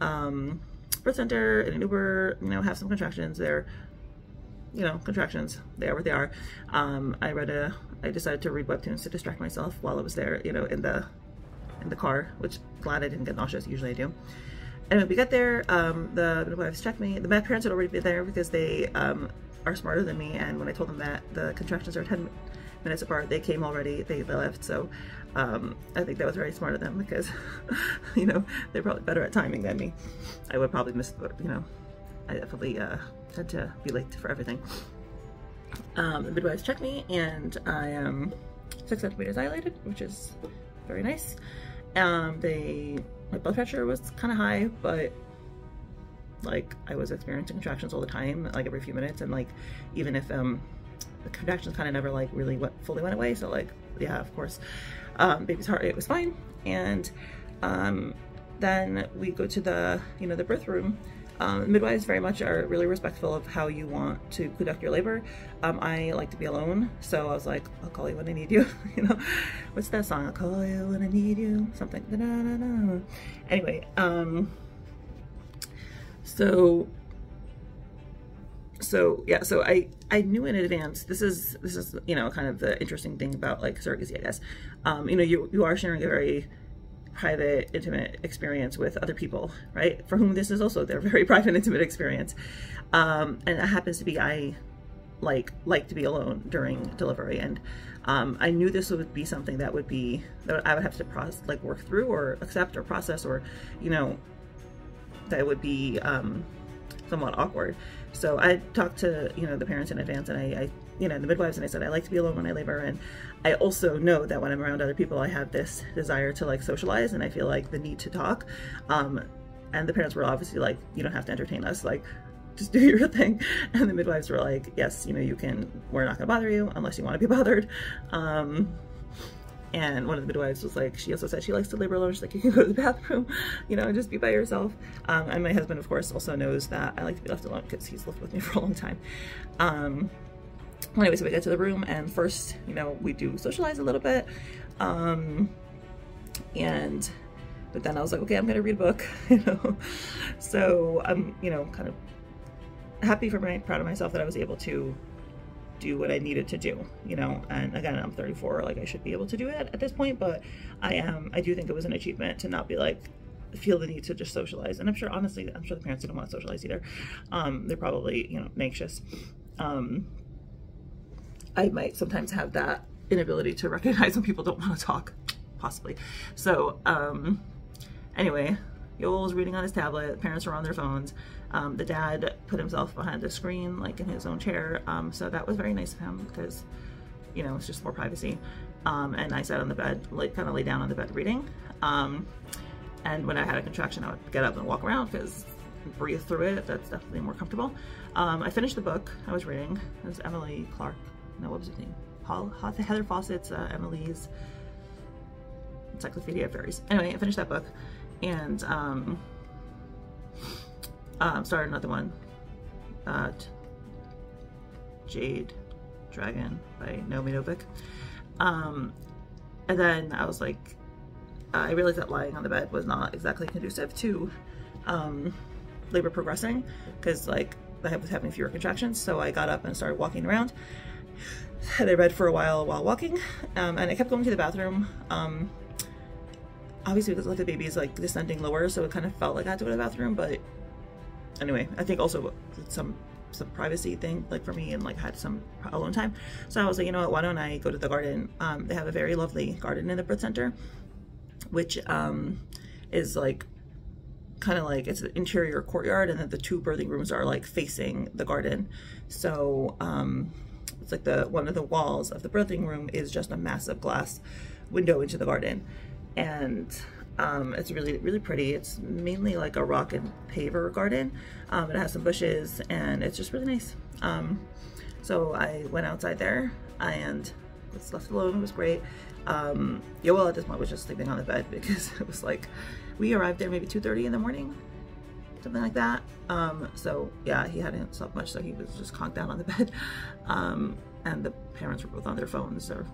um, birth center in an Uber you know have some contractions there. You know contractions they are what they are. Um, I read a I decided to read webtoons to distract myself while I was there you know in the in the car which glad I didn't get nauseous usually I do anyway, we got there. Um, the midwives checked me. The parents had already been there because they um, are smarter than me. And when I told them that the contractions are 10 minutes apart, they came already. They, left. So um, I think that was very smart of them because, you know, they're probably better at timing than me. I would probably miss, you know, I definitely uh, had to be late for everything. Um, the midwives checked me and I am six centimeters dilated, which is very nice. Um, they my blood pressure was kind of high, but like I was experiencing contractions all the time, like every few minutes, and like even if um the contractions kind of never like really went fully went away, so like yeah, of course, um, baby's heart rate was fine, and um, then we go to the you know the birth room um, midwives very much are really respectful of how you want to conduct your labor. Um, I like to be alone, so I was like, I'll call you when I need you. you know, what's that song? I'll call you when I need you. Something. Da -da -da anyway, um, so so yeah, so I I knew in advance. This is this is you know kind of the interesting thing about like surrogacy, I guess. Um, you know, you you are sharing a very private, intimate experience with other people, right? For whom this is also their very private, intimate experience. Um, and it happens to be I like like to be alone during delivery, and um, I knew this would be something that would be that I would have to process, like work through or accept or process, or you know, that would be um, somewhat awkward. So I talked to you know the parents in advance, and I, I you know the midwives, and I said I like to be alone when I labor, and I also know that when I'm around other people, I have this desire to like socialize and I feel like the need to talk. Um, and the parents were obviously like, you don't have to entertain us, like, just do your thing. And the midwives were like, yes, you know, you can, we're not gonna bother you unless you wanna be bothered. Um, and one of the midwives was like, she also said she likes to labor alone. She's like, you can go to the bathroom, you know, and just be by yourself. Um, and my husband, of course, also knows that I like to be left alone because he's lived with me for a long time. Um, anyway, so we get to the room and first, you know, we do socialize a little bit. Um, and, but then I was like, okay, I'm going to read a book, you know? So I'm, you know, kind of happy for my, proud of myself that I was able to do what I needed to do, you know, and again, I'm 34, like I should be able to do it at this point, but I am, I do think it was an achievement to not be like, feel the need to just socialize. And I'm sure, honestly, I'm sure the parents didn't want to socialize either. Um, they're probably, you know, anxious. Um, I might sometimes have that inability to recognize when people don't want to talk, possibly. So um, anyway, Yoel was reading on his tablet, parents were on their phones. Um, the dad put himself behind the screen, like in his own chair. Um, so that was very nice of him because, you know, it's just more privacy. Um, and I sat on the bed, like kind of lay down on the bed reading. Um, and when I had a contraction, I would get up and walk around because breathe through it. That's definitely more comfortable. Um, I finished the book I was reading. It was Emily Clark no, what was his name? Paul, Heather Fawcett's uh, Emily's Encyclopedia of Fairies. Anyway, I finished that book and um, um, started another one. Uh, Jade Dragon by Naomi Novik. Um, and then I was like, I realized that lying on the bed was not exactly conducive to um, labor progressing because like I was having fewer contractions. So I got up and started walking around. And I read for a while while walking, um, and I kept going to the bathroom. Um, obviously, because like the baby is like descending lower, so it kind of felt like I had to go to the bathroom. But anyway, I think also some some privacy thing like for me and like had some alone time so i was like you know what why don't i go to the garden um, they have a very lovely garden in the birth center which um, is like kind of like it's an interior courtyard and then the two birthing rooms are like facing the garden so um, it's like the one of the walls of the birthing room is just a massive glass window into the garden and um, it's really, really pretty. It's mainly like a rock and paver garden. Um, it has some bushes and it's just really nice. Um, so I went outside there and was left alone. It was great. Um, Yoel at this point was just sleeping on the bed because it was like, we arrived there maybe 2.30 in the morning, something like that. Um, so yeah, he hadn't slept much, so he was just conked down on the bed. Um, and the parents were both on their phones or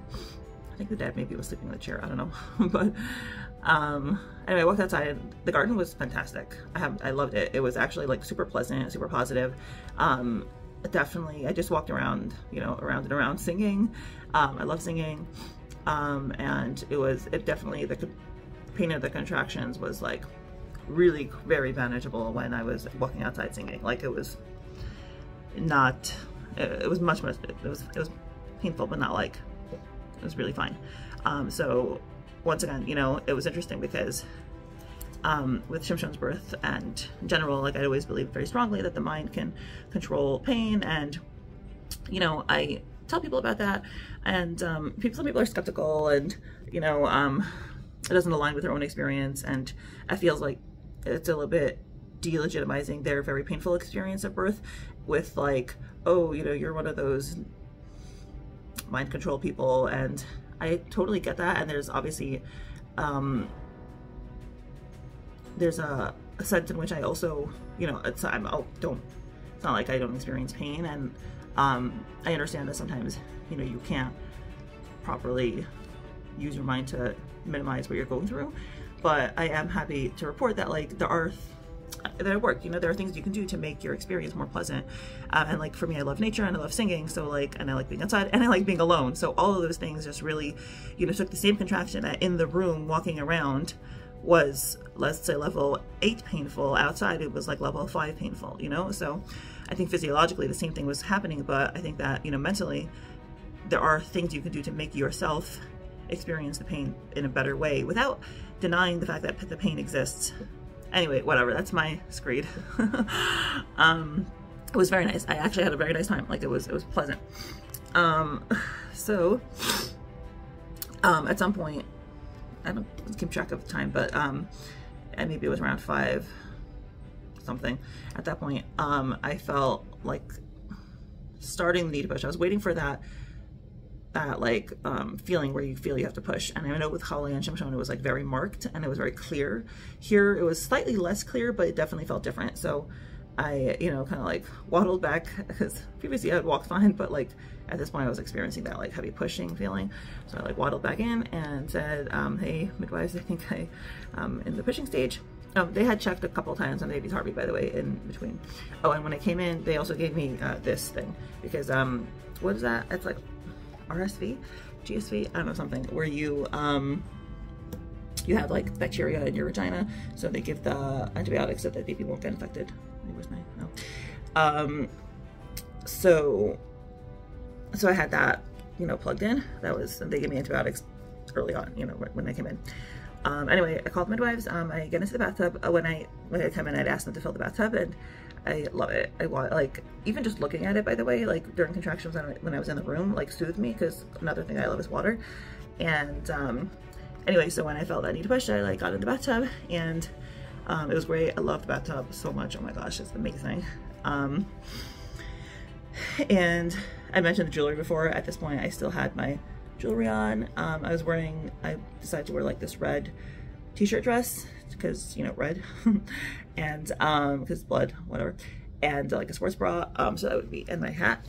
I think the dad maybe was sleeping in the chair. I don't know. but um, anyway, I walked outside. The garden was fantastic. I have I loved it. It was actually like super pleasant, super positive. Um, definitely, I just walked around, you know, around and around singing. Um, I love singing, um, and it was it definitely the pain of the contractions was like really very manageable when I was walking outside singing. Like it was not. It, was much much. It was it was painful, but not like it was really fine. Um, so once again, you know, it was interesting because um, with Shimshon's birth and in general, like I always believe very strongly that the mind can control pain. And, you know, I tell people about that and um, people, some people are skeptical and, you know, um, it doesn't align with their own experience. And it feels like it's a little bit delegitimizing their very painful experience of birth with like, oh, you know, you're one of those mind control people and I totally get that and there's obviously um, there's a, a, sense in which I also you know it's I'm I don't it's not like I don't experience pain and um, I understand that sometimes you know you can't properly use your mind to minimize what you're going through but I am happy to report that like there are that work. You know, there are things you can do to make your experience more pleasant. Um, and like for me, I love nature and I love singing. So like, and I like being outside and I like being alone. So all of those things just really, you know, took the same contraction that in the room walking around was let's say level eight painful outside it was like level five painful you know so i think physiologically the same thing was happening but i think that you know mentally there are things you can do to make yourself experience the pain in a better way without denying the fact that the pain exists Anyway, whatever, that's my screed. um, it was very nice. I actually had a very nice time. Like it was, it was pleasant. Um, so, um, at some point, I don't keep track of the time, but, um, and maybe it was around five something at that point, um, I felt like starting the knee push. I was waiting for that that like um, feeling where you feel you have to push. And I know with Holly and Shimshon it was like very marked and it was very clear. Here it was slightly less clear, but it definitely felt different. So I, you know, kind of like waddled back because previously I had walked fine, but like at this point I was experiencing that like heavy pushing feeling. So I like waddled back in and said, um, hey, midwives, I think I, um, in the pushing stage. Um, they had checked a couple times on baby's heartbeat, by the way, in between. Oh, and when I came in, they also gave me uh, this thing because, um, what is that? It's like RSV, GSV, I don't know, something, where you, um, you have like bacteria in your vagina, so they give the antibiotics so that baby won't get infected. Where's my, no. Um, so, so I had that, you know, plugged in. That was, they gave me antibiotics early on, you know, when I came in. Um, anyway, I called midwives. Um, I get into the bathtub. Uh, when I when I come in, I'd ask them to fill the bathtub, and I love it. I want like even just looking at it. By the way, like during contractions when I was in the room, like soothed me because another thing I love is water. And um, anyway, so when I felt that need to push, I like got in the bathtub and um, it was great. I love the bathtub so much. Oh my gosh, it's amazing. Um, and I mentioned the jewelry before. At this point, I still had my jewelry on. Um, I was wearing, I decided to wear like this red t-shirt dress because, you know, red and um, because blood, whatever. And like a sports bra. Um, so that would be, and my hat,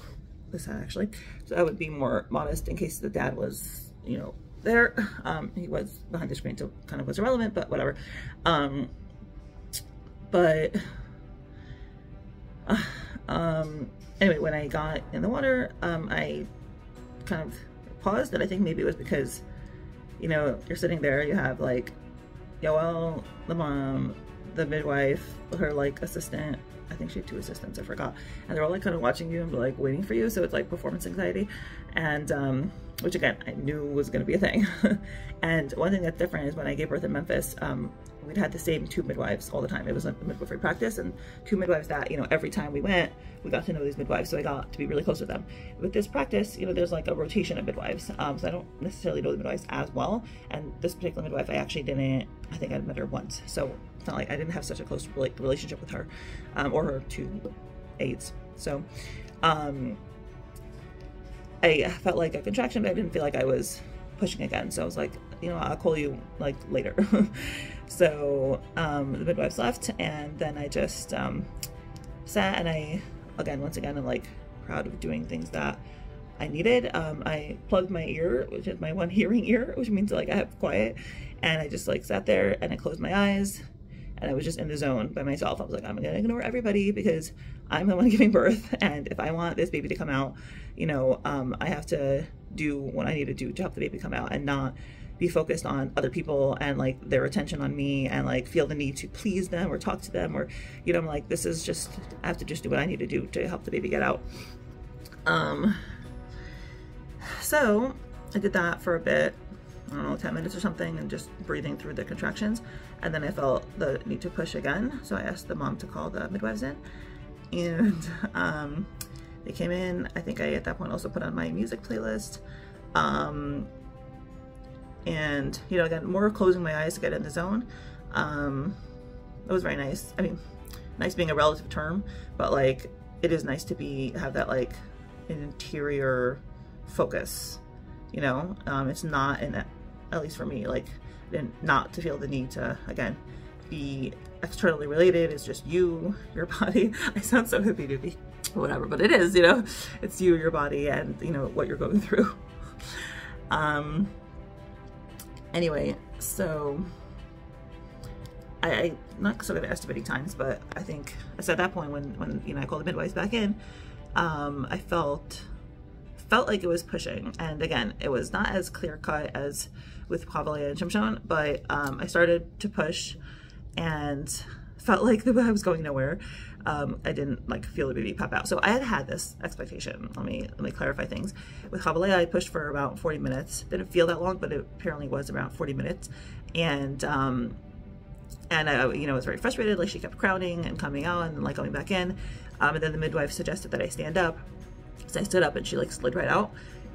this hat actually. So that would be more modest in case the dad was, you know, there. Um, he was behind the screen, so kind of was irrelevant, but whatever. Um, but, uh, um, anyway, when I got in the water, um, I kind of paused, and I think maybe it was because, you know, you're sitting there, you have like Yoel, the mom, the midwife, her like assistant. I think she had two assistants, I forgot. And they're all like kind of watching you and like waiting for you. So it's like performance anxiety. And um, which again, I knew was going to be a thing. and one thing that's different is when I gave birth in Memphis, um, we'd had the same two midwives all the time. It was a midwifery practice and two midwives that, you know, every time we went, we got to know these midwives. So I got to be really close with them. With this practice, you know, there's like a rotation of midwives. Um, so I don't necessarily know the midwives as well. And this particular midwife, I actually didn't, I think I'd met her once. So it's not like I didn't have such a close relationship with her um, or her two aides. So, um, I felt like a contraction, but I didn't feel like I was pushing again. So I was like, you know, I'll call you like later. so um, the midwives left, and then I just um, sat and I, again, once again, I'm like proud of doing things that I needed. Um, I plugged my ear, which is my one hearing ear, which means like I have quiet, and I just like sat there and I closed my eyes and I was just in the zone by myself. I was like, I'm gonna ignore everybody because I'm the one giving birth, and if I want this baby to come out, you know, um, I have to do what I need to do to help the baby come out, and not be focused on other people and like their attention on me and like feel the need to please them or talk to them or you know I'm like this is just I have to just do what I need to do to help the baby get out um so I did that for a bit I don't know, 10 minutes or something and just breathing through the contractions. And then I felt the need to push again. So I asked the mom to call the midwives in and um, they came in. I think I, at that point, also put on my music playlist. Um, and, you know, again, more closing my eyes to get in the zone. Um, it was very nice. I mean, nice being a relative term, but like, it is nice to be, have that like an interior focus you know? Um, it's not in at least for me like not to feel the need to again be externally related. It's just you your body. I sound so hippy dippy whatever but it is you know? It's you your body and you know what you're going through. Um anyway so I, I not sort of asked many times but i think i said at that point when when you know i called the midwives back in um i felt felt like it was pushing. And again, it was not as clear cut as with Chavalea and Shimshon, but um, I started to push and felt like the I was going nowhere. Um, I didn't like feel the baby pop out. So I had had this expectation. Let me let me clarify things. With Chavalea, I pushed for about 40 minutes. Didn't feel that long, but it apparently was around 40 minutes. And um, and I, you know, was very frustrated. Like she kept crowding and coming out and like coming back in. Um, and then the midwife suggested that I stand up so I stood up and she like slid right out.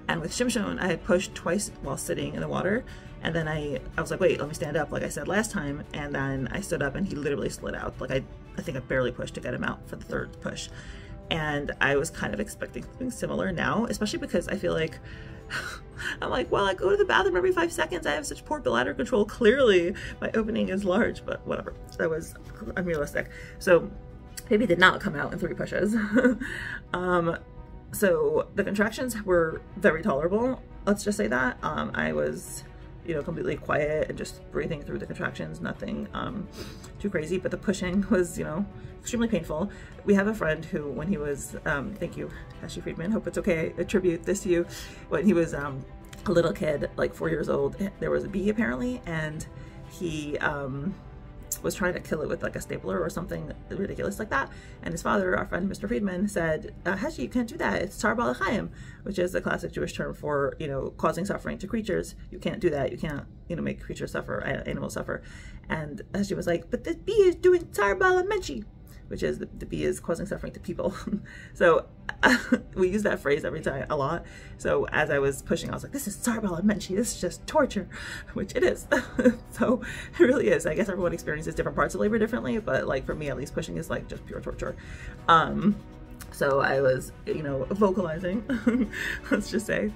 And with Shimshon, I had pushed twice while sitting in the water. And then I, I was like, wait, let me stand up, like I said last time. And then I stood up and he literally slid out. Like I, I think I barely pushed to get him out for the third push. And I was kind of expecting something similar now, especially because I feel like, I'm like, well, I go to the bathroom every five seconds. I have such poor bladder control. Clearly my opening is large, but whatever. That was unrealistic. So baby did not come out in three pushes. um, so the contractions were very tolerable. Let's just say that. Um, I was, you know, completely quiet and just breathing through the contractions, nothing um, too crazy, but the pushing was, you know, extremely painful. We have a friend who, when he was, um, thank you, Ashley Friedman, hope it's okay, I attribute this to you, when he was um, a little kid, like four years old, there was a bee apparently, and he, um, was trying to kill it with like a stapler or something ridiculous like that. And his father, our friend Mr. Friedman, said, uh, Heshi, you can't do that. It's tza'ar ba'alei chayim, which is the classic Jewish term for, you know, causing suffering to creatures. You can't do that. You can't, you know, make creatures suffer, animals suffer. And Heshi was like, but the bee is doing tar balamenchi which is the, the bee is causing suffering to people. so we use that phrase every time a lot. So as I was pushing, I was like, this is Sarbella Menchi, this is just torture, which it is. so it really is. I guess everyone experiences different parts of labor differently, but like for me, at least pushing is like just pure torture. Um, so I was, you know, vocalizing, let's just say.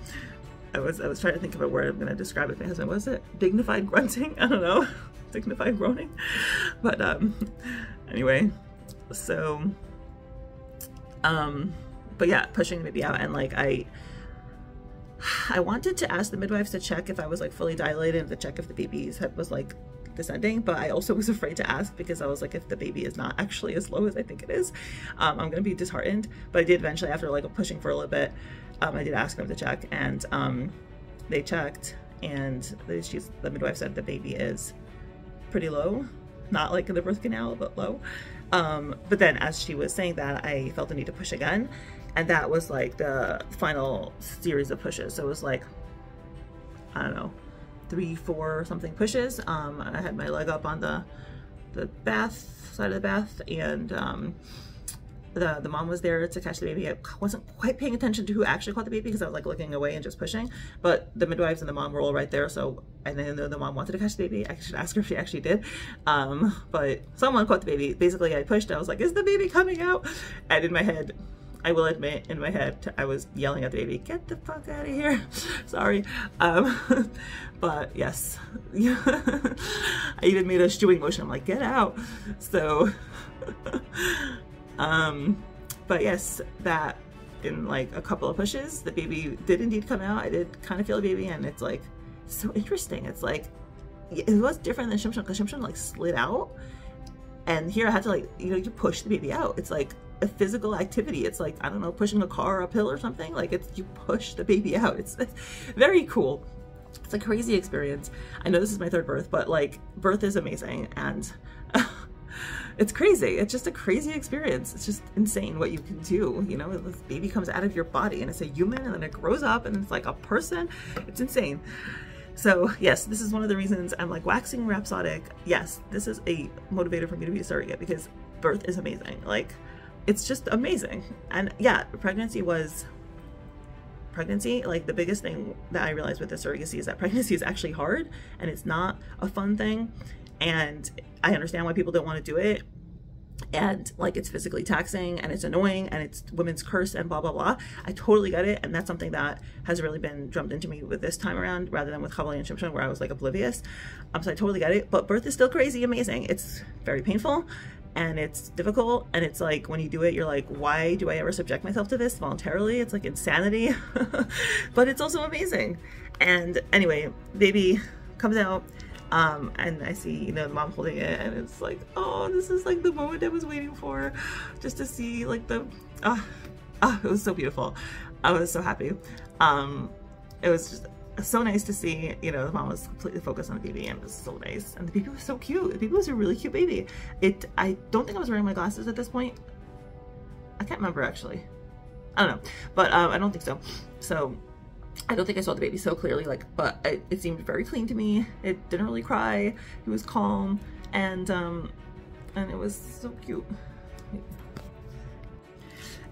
I was I was trying to think of a word I'm gonna describe it my husband. Was it dignified grunting? I don't know. dignified groaning. But um anyway, so um but yeah, pushing the baby out and like I I wanted to ask the midwives to check if I was like fully dilated and to check if the baby's head was like descending, but I also was afraid to ask because I was like, if the baby is not actually as low as I think it is, um, I'm gonna be disheartened. But I did eventually, after like pushing for a little bit, um, I did ask them to check, and um, they checked, and she's the midwife said the baby is pretty low, not like in the birth canal, but low. Um, but then as she was saying that, I felt the need to push again, and that was like the final series of pushes. So it was like, I don't know, three, four something pushes. Um, I had my leg up on the the bath side of the bath, and um, the the mom was there to catch the baby. I wasn't quite paying attention to who actually caught the baby because I was like looking away and just pushing. But the midwives and the mom were all right there, so I didn't know the mom wanted to catch the baby. I should ask her if she actually did. Um, but someone caught the baby. Basically, I pushed. I was like, "Is the baby coming out?" And in my head, I will admit, in my head, I was yelling at the baby, "Get the fuck out of here!" Sorry, um, but yes, I even made a shooing motion. I'm like, "Get out!" So. Um, but yes, that in like a couple of pushes, the baby did indeed come out. I did kind of feel a baby and it's like so interesting. It's like, it was different than Shimshon because Shimshon like slid out and here I had to like, you know, you push the baby out. It's like a physical activity. It's like, I don't know, pushing a car uphill or something. Like it's, you push the baby out. It's, it's very cool. It's a crazy experience. I know this is my third birth, but like birth is amazing. And it's crazy. It's just a crazy experience. It's just insane what you can do. You know, this baby comes out of your body and it's a human and then it grows up and it's like a person. It's insane. So yes, this is one of the reasons I'm like waxing rhapsodic. Yes, this is a motivator for me to be a surrogate because birth is amazing. Like it's just amazing. And yeah, pregnancy was pregnancy like the biggest thing that i realized with the surrogacy is that pregnancy is actually hard and it's not a fun thing and I understand why people don't want to do it. And like it's physically taxing and it's annoying and it's women's curse and blah blah blah. I totally get it and that's something that has really been drummed into me with this time around rather than with Chavali and Shimshon where i was like oblivious. Um, so i totally get it but birth is still crazy amazing. It's very painful and it's difficult and it's like when you do it you're like why do i ever subject myself to this voluntarily? It's like insanity. But it's also amazing. And anyway baby comes out um, and I see, you know, the mom holding it and it's like, oh, this is like the moment I was waiting for just to see like the, ah, oh, it was so beautiful. I was so happy. Um, it was just so nice to see, you know, the mom was completely focused on the baby and it was so nice. And the baby was so cute. The baby was a really cute baby. It, I don't think I was wearing my glasses at this point. I can't remember actually. I don't know, but um, I don't think so. So I don't think I saw the baby so clearly, like, but it, it seemed very clean to me. It didn't really cry. It was calm, and um, and it was so cute.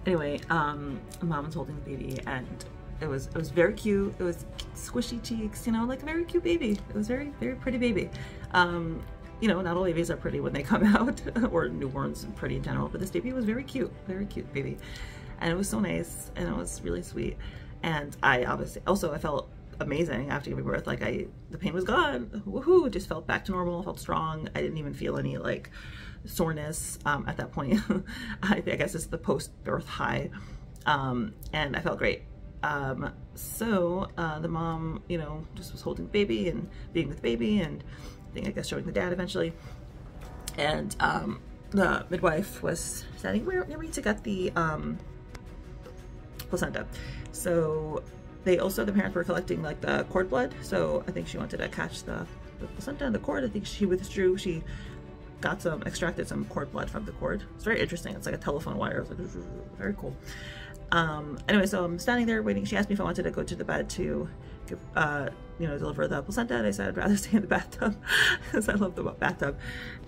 Anyway, um, mom was holding the baby, and it was it was very cute. It was squishy cheeks, you know, like a very cute baby. It was very very pretty baby. Um, you know, not all babies are pretty when they come out, or newborns pretty in general, but this baby was very cute, very cute baby, and it was so nice, and it was really sweet and I obviously also I felt amazing after giving birth. Like I, the pain was gone. Woohoo! Just felt back to normal. Felt strong. I didn't even feel any like soreness um, at that point. I, I guess it's the post-birth high, um, and I felt great. Um, so uh, the mom, you know, just was holding baby and being with baby, and I think I guess showing the dad eventually. And um, the midwife was standing me to get the um, placenta. So they also, the parents were collecting like the cord blood. So I think she wanted to catch the, the placenta and the cord. I think she withdrew. She got some, extracted some cord blood from the cord. It's very interesting. It's like a telephone wire. It's like, very cool. Um, anyway, so I'm standing there waiting. She asked me if I wanted to go to the bed to, uh, you know, deliver the placenta. And I said I'd rather stay in the bathtub because I love the bathtub.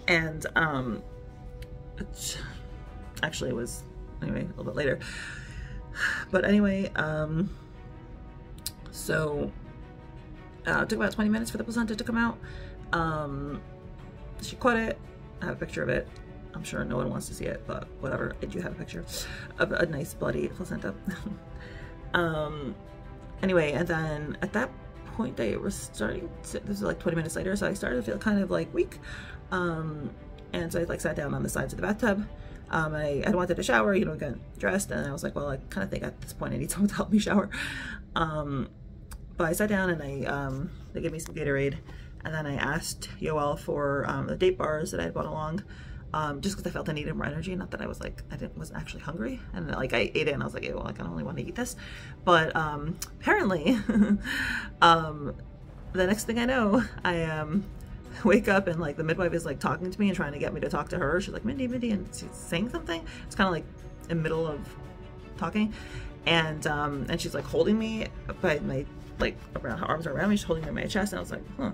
And um, actually, it was anyway a little bit later. But anyway, um, so uh, it took about 20 minutes for the placenta to come out. Um, she caught it. I have a picture of it. I'm sure no one wants to see it, but whatever. I do have a picture of a nice bloody placenta. um, anyway, and then at that point, I was starting to, this was like 20 minutes later, so I started to feel kind of like weak. Um, and so I like sat down on the sides of the bathtub. Um, I, wanted to shower, you know, get dressed, and I was like, well, I kind of think at this point I need someone to help me shower. Um, but I sat down and I, um, they gave me some Gatorade, and then I asked Yoel for um, the date bars that I had brought along, um, just because I felt I needed more energy. Not that I was like, I didn't, wasn't actually hungry, and like I ate it, and I was like, well, like, I don't really want to eat this. But um, apparently, um, the next thing I know, I um, wake up and like the midwife is like talking to me and trying to get me to talk to her. She's like, Mindy, Mindy, and she's saying something. It's kind of like in the middle of talking. And um, and she's like holding me by my like around her arms are around me, she's holding me my chest, and I was like, huh.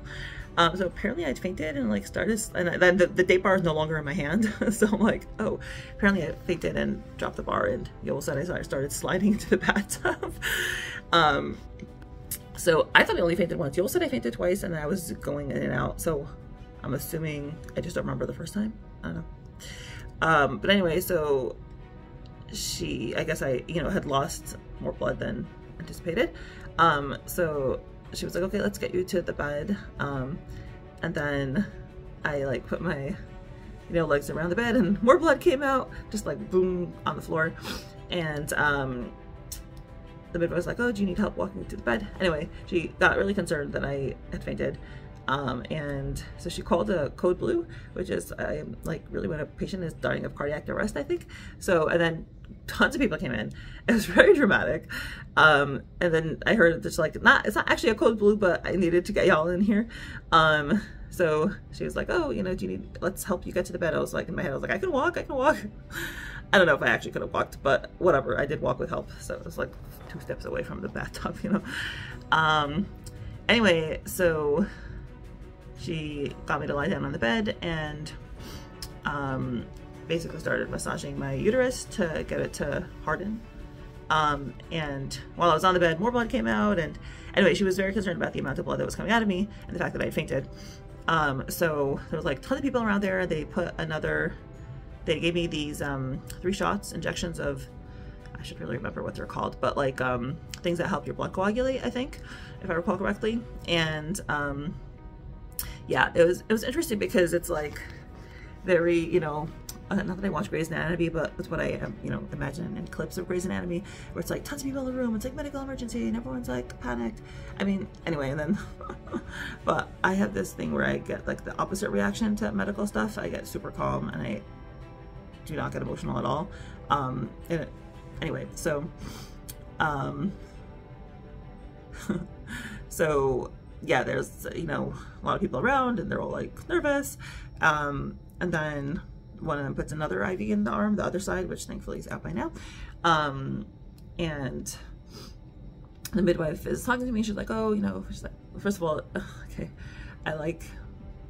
Um, so apparently I fainted and like started, and then the, the date bar is no longer in my hand. so I'm like, oh, apparently I fainted and dropped the bar, and Yoel said I started sliding into the bathtub. um, so I thought I only fainted once. Yoel said I fainted twice and I was going in and out. So I'm assuming I just don't remember the first time. I don't know. Um, but anyway, so she, I guess I, you know, had lost more blood than anticipated. Um, so she was like, okay, let's get you to the bed. Um, and then I like put my, you know, legs around the bed and more blood came out, just like boom on the floor. And, um, the midwife was like, oh, do you need help walking to the bed? Anyway, she got really concerned that I had fainted. Um, and so she called a code blue, which is uh, like really when a patient is dying of cardiac arrest, I think. So, and then tons of people came in. It was very dramatic. Um, and then I heard it's like, not, it's not actually a code blue, but I needed to get y'all in here. Um, so she was like, oh, you know, do you need, let's help you get to the bed. I was like, in my head, I was like, I can walk, I can walk. I don't know if I actually could have walked, but whatever. I did walk with help. So it was like two steps away from the bathtub, you know. Um, anyway, so she got me to lie down on the bed and um, basically started massaging my uterus to get it to harden. Um, and while I was on the bed, more blood came out. And anyway, she was very concerned about the amount of blood that was coming out of me and the fact that I fainted. Um, so there was like tons of people around there. They put another, they gave me these um, three shots, injections of I should really remember what they're called, but like um, things that help your blood coagulate, I think, if I recall correctly. And um, yeah, it was it was interesting because it's like very, you know, uh, not that I watch Grey's Anatomy, but it's what I am, you know, imagine in clips of Grey's Anatomy, where it's like tons of people in the room, it's like medical emergency, and everyone's like panicked. I mean, anyway, and then, but I have this thing where I get like the opposite reaction to medical stuff. I get super calm and I do not get emotional at all. Um, it, anyway, so, um, so yeah, there's, you know, a lot of people around and they're all like nervous. Um, and then one of them puts another IV in the arm, the other side, which thankfully is out by now. Um, and the midwife is talking to me. She's like, oh, you know, she's like, first of all, okay, I like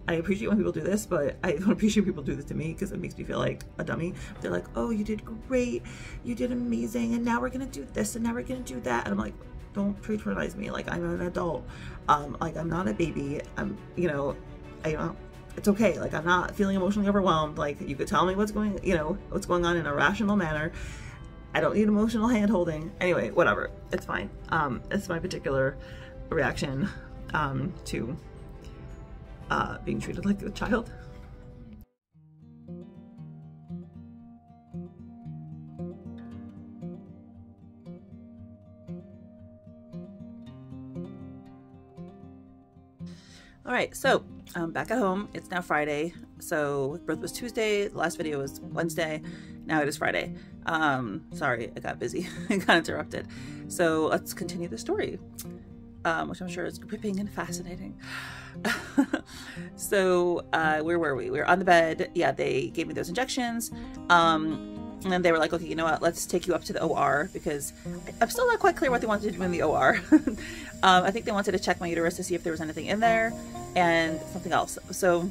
I appreciate when people do this, but I don't appreciate people do this to me because it makes me feel like a dummy. They're like, oh, you did great. You did amazing. And now we're going to do this and now we're going to do that. And I'm like, don't patronize me. Like, I'm an adult. Um, like, I'm not a baby. I'm, you know, I don't, it's okay. Like, I'm not feeling emotionally overwhelmed. Like, you could tell me what's going, you know, what's going on in a rational manner. I don't need emotional hand holding. Anyway, whatever. It's fine. Um, it's my particular reaction um, to uh, being treated like a child. All right, so um, back at home. It's now Friday. So birth was Tuesday. The last video was Wednesday. Now it is Friday. Um, sorry, I got busy. I got interrupted. So let's continue the story, um, which I'm sure is gripping and fascinating. so uh, where were we? We were on the bed. Yeah, they gave me those injections. Um, and then they were like, okay, you know what? Let's take you up to the OR because I'm still not quite clear what they wanted to do in the OR. um, I think they wanted to check my uterus to see if there was anything in there and something else. So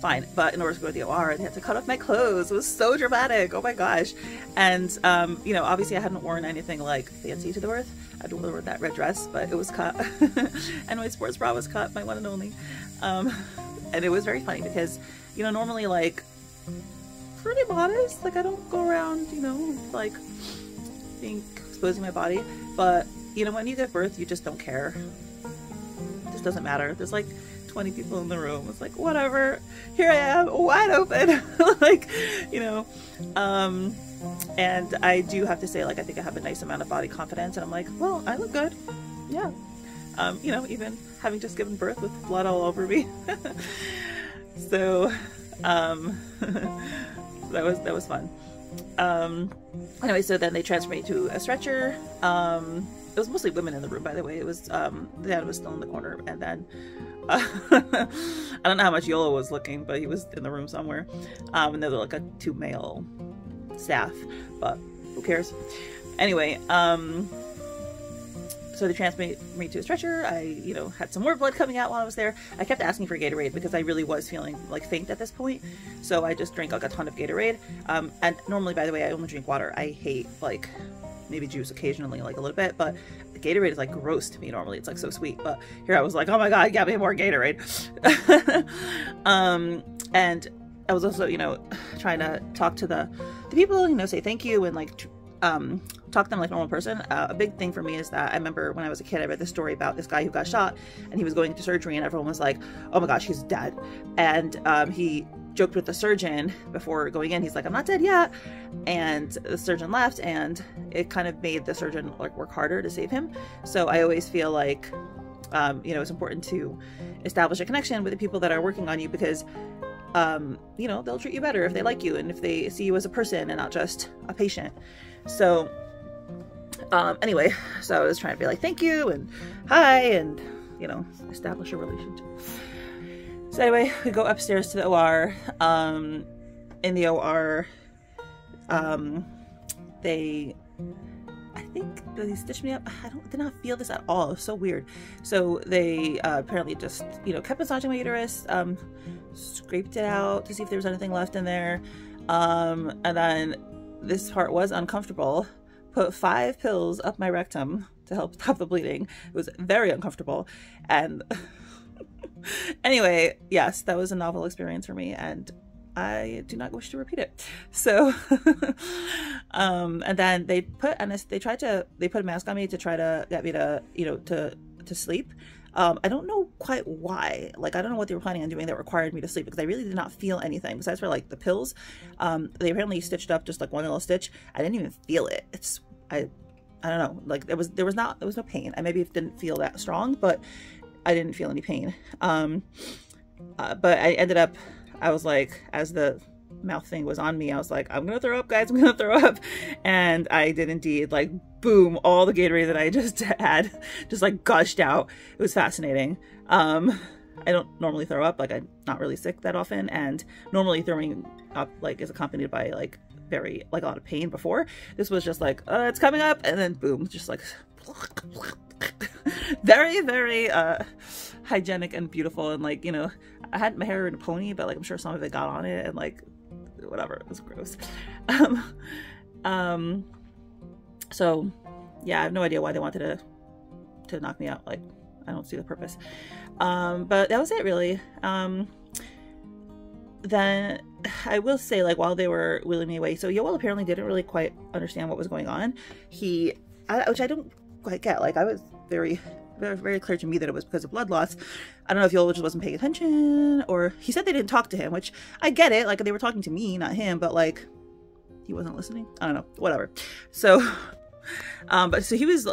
fine. But in order to go to the OR, they had to cut off my clothes. It was so dramatic. Oh my gosh. And, um, you know, obviously I hadn't worn anything like fancy to the birth. I'd worn that red dress, but it was cut. and my sports bra was cut, my one and only. Um, and it was very funny because, you know, normally like pretty modest. Like I don't go around, you know, like being exposing my body. But you know, when you give birth, you just don't care. It just doesn't matter. There's like 20 people in the room. It's like, whatever. Here I am, wide open. like, you know, um, and I do have to say, like, I think I have a nice amount of body confidence, and I'm like, well, I look good. Yeah. Um, you know, even having just given birth with blood all over me. so, um, that was that was fun. Um, anyway, so then they transferred me to a stretcher. Um, it was mostly women in the room, by the way. It was um, the dad was still in the corner, and then uh, I don't know how much Yoel was looking, but he was in the room somewhere. Um, and there were like a two male staff, but who cares? Anyway, um, so they transferred me to a stretcher. I, you know, had some more blood coming out while I was there. I kept asking for Gatorade because I really was feeling like faint at this point. So I just drank like a ton of Gatorade. Um, and normally, by the way, I only drink water. I hate like maybe juice occasionally, like a little bit, but Gatorade is like gross to me normally. It's like so sweet, but here I was like, oh my god, get me more Gatorade. um, and I was also, you know, trying to talk to the the people, you know, say thank you and like um, talk to them like a normal person. Uh, a big thing for me is that I remember when I was a kid, I read this story about this guy who got shot and he was going to surgery and everyone was like, oh my gosh, he's dead. And um, he joked with the surgeon before going in. He's like, I'm not dead yet. And the surgeon left and it kind of made the surgeon like work harder to save him. So I always feel like, um, you know, it's important to establish a connection with the people that are working on you because um, you know, they'll treat you better if they like you and if they see you as a person and not just a patient. So, um, anyway, so I was trying to be like, thank you and hi and, you know, establish a relationship. So anyway, we go upstairs to the OR. Um, in the OR, um, they, I think they stitched me up. I don't, did not feel this at all. It was so weird. So they uh, apparently just, you know, kept massaging my uterus, um, scraped it out to see if there was anything left in there. Um, and then this part was uncomfortable. Put five pills up my rectum to help stop the bleeding. It was very uncomfortable. And anyway, yes, that was a novel experience for me. And I do not wish to repeat it. So, um, and then they put, and they tried to, they put a mask on me to try to get me to, you know, to, to sleep. Um, I don't know quite why. Like, I don't know what they were planning on doing that required me to sleep because I really did not feel anything besides for like the pills. Um, they apparently stitched up just like one little stitch. I didn't even feel it. It's, I, I don't know. Like, there was, there was not, there was no pain. I maybe didn't feel that strong, but I didn't feel any pain. Um, uh, but I ended up, I was like, as the mouth thing was on me, I was like, I'm gonna throw up, guys, I'm gonna throw up. And I did indeed, like, boom, all the Gatorade that I just had just like gushed out. It was fascinating. Um, I don't normally throw up, like, I'm not really sick that often, and normally throwing up, like, is accompanied by, like, very, like, a lot of pain before. This was just like, uh, it's coming up, and then boom, just like, very, very, uh, hygienic and beautiful, and, like, you know, I had my hair in a pony, but, like, I'm sure some of it got on it, and, like, whatever. It was gross. Um, um, so yeah, I have no idea why they wanted to to knock me out. Like, I don't see the purpose. Um, but that was it really. Um, then I will say, like, while they were wheeling me away, so Yoel apparently didn't really quite understand what was going on. He, I, which I don't quite get. Like, I was very, very, very clear to me that it was because of blood loss. I don't know if Yoel just wasn't paying attention, or he said they didn't talk to him, which I get it. Like, they were talking to me, not him, but like, he wasn't listening. I don't know. Whatever. So, um, but so he was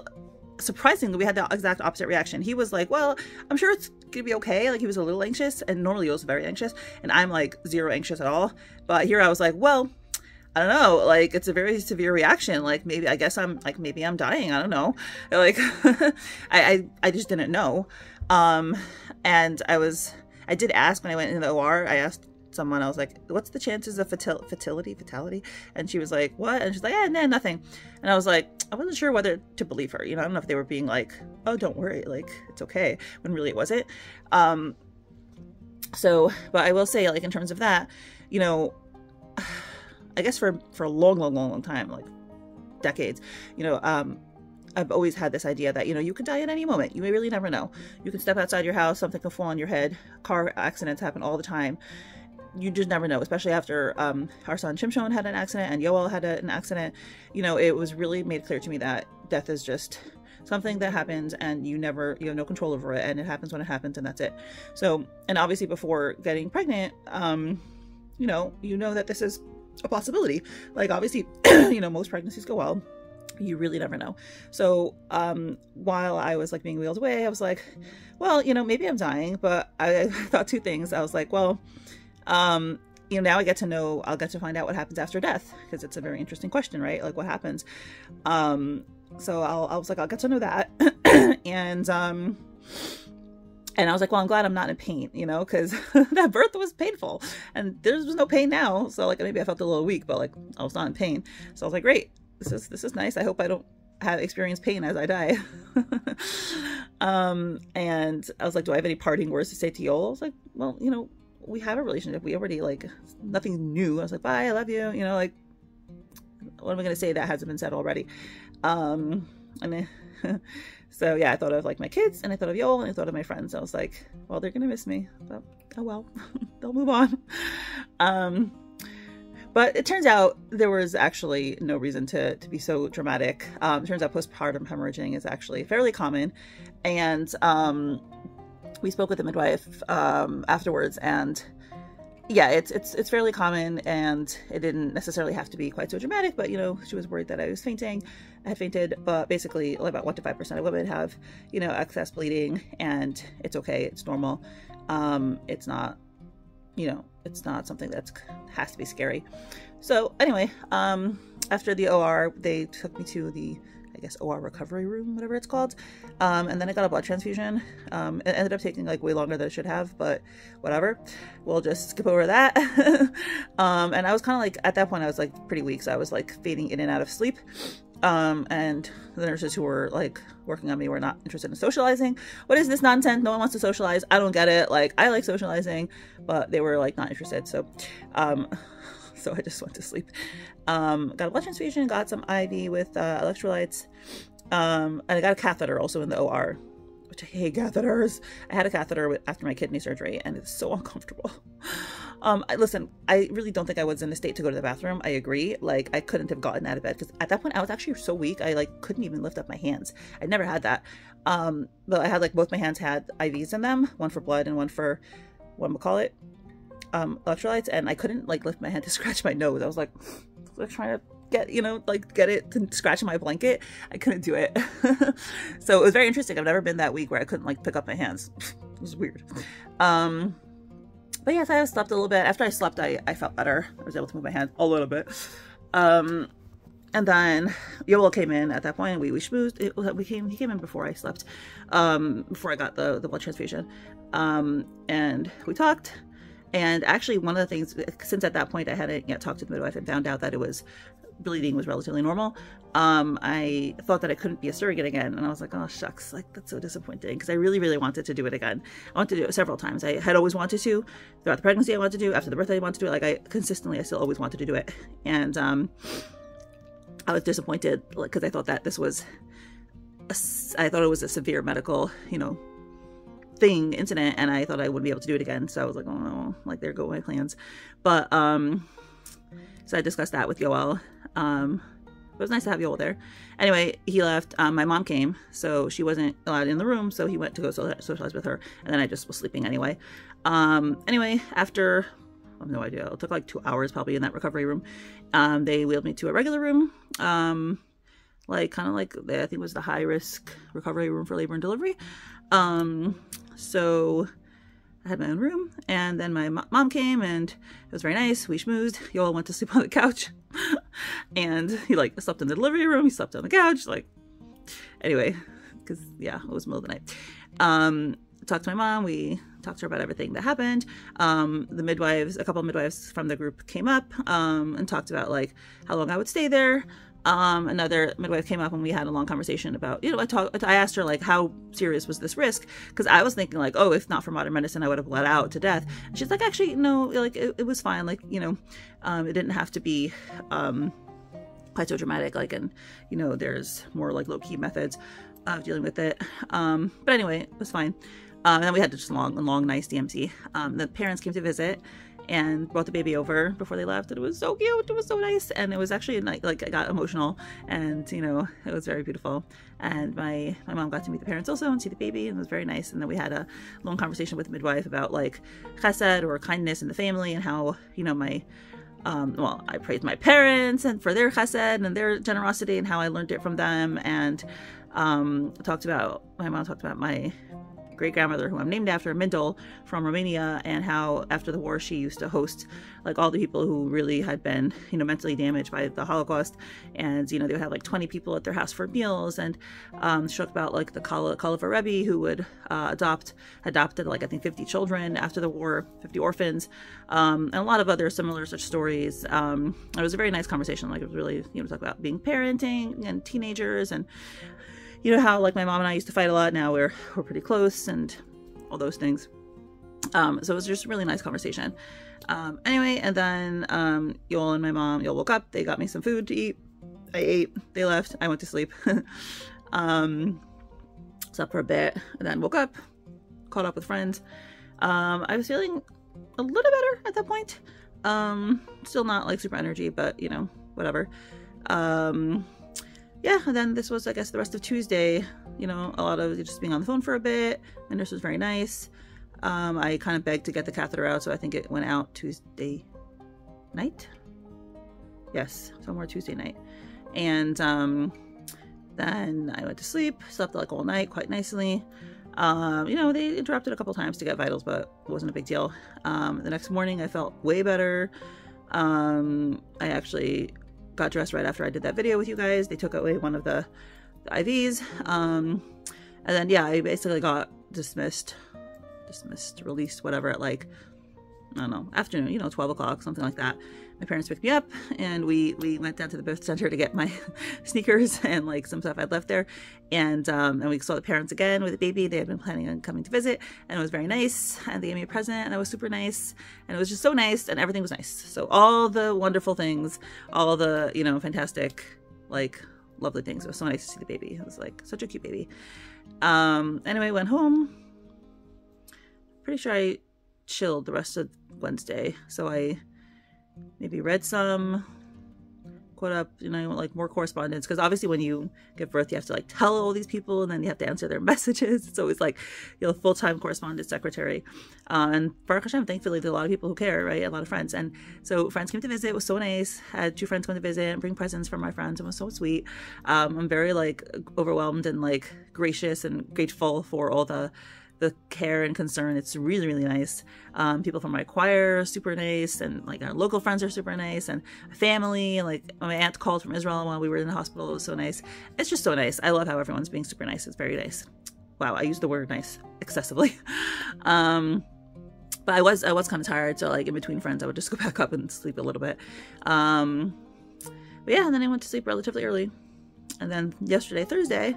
surprisingly, we had the exact opposite reaction. He was like, well, I'm sure it's gonna be okay. Like he was a little anxious and normally he was very anxious and I'm like zero anxious at all. But here I was like, well, I don't know, like it's a very severe reaction. Like maybe, I guess I'm like, maybe I'm dying. I don't know. Like I, I, I just didn't know. Um, and I was, I did ask when I went into the OR, I asked someone, I was like, what's the chances of fatil- fatality, fatality? And she was like, what? And she's like, yeah, nah, nothing. And I was like, I wasn't sure whether to believe her. You know, I don't know if they were being like, oh, don't worry, like, it's okay, when really it wasn't. Um, so, but I will say, like, in terms of that, you know, I guess for, for a long, long, long, long time, like decades, you know, um, I've always had this idea that, you know, you could die at any moment. You may really never know. You can step outside your house, something can fall on your head. Car accidents happen all the time you just never know, especially after um, our son Shimshon had an accident and Yoel had a, an accident. You know, it was really made clear to me that death is just something that happens and you never you have no control over it and it happens when it happens and that's it so and obviously before getting pregnant um you know you know that this is a possibility. Like obviously you know most pregnancies go well. You really never know. So um while i was like being wheeled away i was like well you know maybe i'm dying but i thought two things. I was like well um you know now i get to know i'll get to find out what happens after death because it's a very interesting question right? Like what happens? Um so I'll, i was like i'll get to know that. And um and I was like, well, I'm glad I'm not in pain, you know, because that birth was painful and there was no pain now. So like maybe I felt a little weak, but like I was not in pain. So I was like, great, this is this is nice. I hope I don't have experience pain as I die. um, and I was like, do I have any parting words to say to Yoel? I was like, well, you know, we have a relationship. We already like nothing new. I was like, bye, I love you. You know, like what am I gonna say that hasn't been said already? Um, mean. so yeah, I thought of like my kids and I thought of Yoel and I thought of my friends. I was like, well, they're gonna miss me, but oh well, they'll move on. Um, but it turns out there was actually no reason to, to be so dramatic. Um, turns out postpartum hemorrhaging is actually fairly common. And um, we spoke with the midwife um, afterwards and yeah, it's it's it's fairly common, and it didn't necessarily have to be quite so dramatic. But you know, she was worried that I was fainting. I had fainted, but basically, about one to five percent of women have you know excess bleeding, and it's okay. It's normal. Um, it's not, you know, it's not something that has to be scary. So anyway, um, after the OR, they took me to the guess OR recovery room, whatever it's called. Um, and then I got a blood transfusion. Um, it ended up taking like way longer than it should have, but whatever. We'll just skip over that. um, and I was kind of like at that point I was like pretty weak, so I was like fading in and out of sleep. Um, and the nurses who were like working on me were not interested in socializing. What is this nonsense? No one wants to socialize. I don't get it. Like I like socializing, but they were like not interested. So, um, so I just went to sleep. Um, got a blood transfusion, got some IV with uh, electrolytes, um, and I got a catheter also in the OR, which I hate catheters. I had a catheter after my kidney surgery, and it's so uncomfortable. Um, I, listen, I really don't think I was in a state to go to the bathroom. I agree. Like, I couldn't have gotten out of bed because at that point I was actually so weak. I like couldn't even lift up my hands. I'd never had that. Um, but I had like both my hands had IVs in them, one for blood and one for what we call it, um, electrolytes, and I couldn't like lift my hand to scratch my nose. I was like trying to get you know like get it to scratch my blanket. I couldn't do it. so it was very interesting. I've never been that weak where I couldn't like pick up my hands. it was weird. Um, but yes, I slept a little bit. After I slept, I, I felt better. I was able to move my hands a little bit. Um, and then Yoel came in at that point. We we schmoozed. It, we came. He came in before I slept, um, before I got the the blood transfusion, um, and we talked. And actually, one of the things, since at that point I hadn't yet talked to the midwife and found out that it was bleeding was relatively normal, um, I thought that I couldn't be a surrogate again. And I was like, oh, shucks, like that's so disappointing because I really, really wanted to do it again. I wanted to do it several times. I had always wanted to. Throughout the pregnancy, I wanted to do. After the birth, I wanted to do it. Like I consistently, I still always wanted to do it. And um, I was disappointed because I thought that this was, a, I thought it was a severe medical, you know, thing incident and I thought I wouldn't be able to do it again. So I was like, oh no, like there go my plans. But um so I discussed that with Yoel. Um it was nice to have Yoel there. Anyway, he left. Um, my mom came, so she wasn't allowed in the room, so he went to go socialize with her, and then I just was sleeping anyway. Um, anyway, after I have no idea, it took like two hours probably in that recovery room. Um, they wheeled me to a regular room. Um, like kind of like I think it was the high risk recovery room for labor and delivery. Um, so I had my own room, and then my mom came, and it was very nice. We schmoozed. Yoel went to sleep on the couch, and he like slept in the delivery room. He slept on the couch, like anyway, because yeah, it was middle of the night. Um, talked to my mom. We talked to her about everything that happened. Um, the midwives, a couple midwives from the group came up um, and talked about like how long I would stay there, um, another midwife came up and we had a long conversation about, you know, I talked, I asked her like, how serious was this risk? Because I was thinking like, oh, if not for modern medicine, I would have bled out to death. And she's like, actually, no, like it, it was fine. Like, you know, um, it didn't have to be, um, quite so dramatic. Like, and you know, there's more like low key methods of dealing with it. Um, but anyway, it was fine. Um, and we had just long, long, nice DMC. Um, the parents came to visit and brought the baby over before they left. And it was so cute. It was so nice. And it was actually like, like I got emotional and, you know, it was very beautiful. And my, my mom got to meet the parents also and see the baby and it was very nice. And then we had a long conversation with the midwife about like chesed or kindness in the family and how, you know, my, um, well, I praised my parents and for their chesed and their generosity and how I learned it from them. And um, talked about, my mom talked about my great grandmother, who I'm named after, Mindel from Romania, and how after the war she used to host like all the people who really had been, you know, mentally damaged by the Holocaust. And, you know, they would have like 20 people at their house for meals. And um, she talked about like the Kaliver Rebbe who would uh, adopt, adopted like I think 50 children after the war, 50 orphans, um, and a lot of other similar such stories. Um, it was a very nice conversation. Like it was really, you know, talk about being parenting and teenagers and you know how like my mom and I used to fight a lot. Now we're we're pretty close and all those things. Um, so it was just a really nice conversation. Um, anyway, and then um, Yoel and my mom, Yoel woke up. They got me some food to eat. I ate. They left. I went to sleep. um, slept for a bit, and then woke up. Caught up with friends. Um, I was feeling a little better at that point. Um, still not like super energy, but you know, whatever. Um, yeah, and then this was, I guess, the rest of Tuesday. You know, a lot of just being on the phone for a bit. My nurse was very nice. Um, I kind of begged to get the catheter out, so I think it went out Tuesday night. Yes, somewhere Tuesday night. And um, then I went to sleep, slept like all night quite nicely. Um, you know, they interrupted a couple times to get vitals, but it wasn't a big deal. Um, the next morning, I felt way better. Um, I actually got dressed right after I did that video with you guys. They took away one of the, the IVs. Um, and then, yeah, I basically got dismissed, dismissed, released, whatever, at like, I don't know, afternoon, you know, 12 o'clock, something like that. My parents picked me up and we, we went down to the birth center to get my sneakers and like some stuff I'd left there. And, um, and we saw the parents again with the baby. They had been planning on coming to visit and it was very nice. And they gave me a present and it was super nice. And it was just so nice and everything was nice. So all the wonderful things, all the, you know, fantastic, like lovely things. It was so nice to see the baby. It was like such a cute baby. Um, anyway, went home. Pretty sure I chilled the rest of Wednesday. So I maybe read some, caught up, you know, like more correspondence. Because obviously, when you give birth, you have to like tell all these people and then you have to answer their messages. It's always like you're a full time correspondence secretary. Uh, and Baruch Hashem, thankfully, there are a lot of people who care, right? A lot of friends. And so friends came to visit. It was so nice. Had two friends come to visit and bring presents for my friends. It was so sweet. Um, I'm very like overwhelmed and like gracious and grateful for all the the care and concern. It's really, really nice. Um, people from my choir are super nice, and like our local friends are super nice, and family. Like my aunt called from Israel while we were in the hospital. It was so nice. It's just so nice. I love how everyone's being super nice. It's very nice. Wow, I use the word nice excessively. um, but I was I was kind of tired, so like in between friends, I would just go back up and sleep a little bit. Um, but yeah, and then I went to sleep relatively early, and then yesterday, Thursday,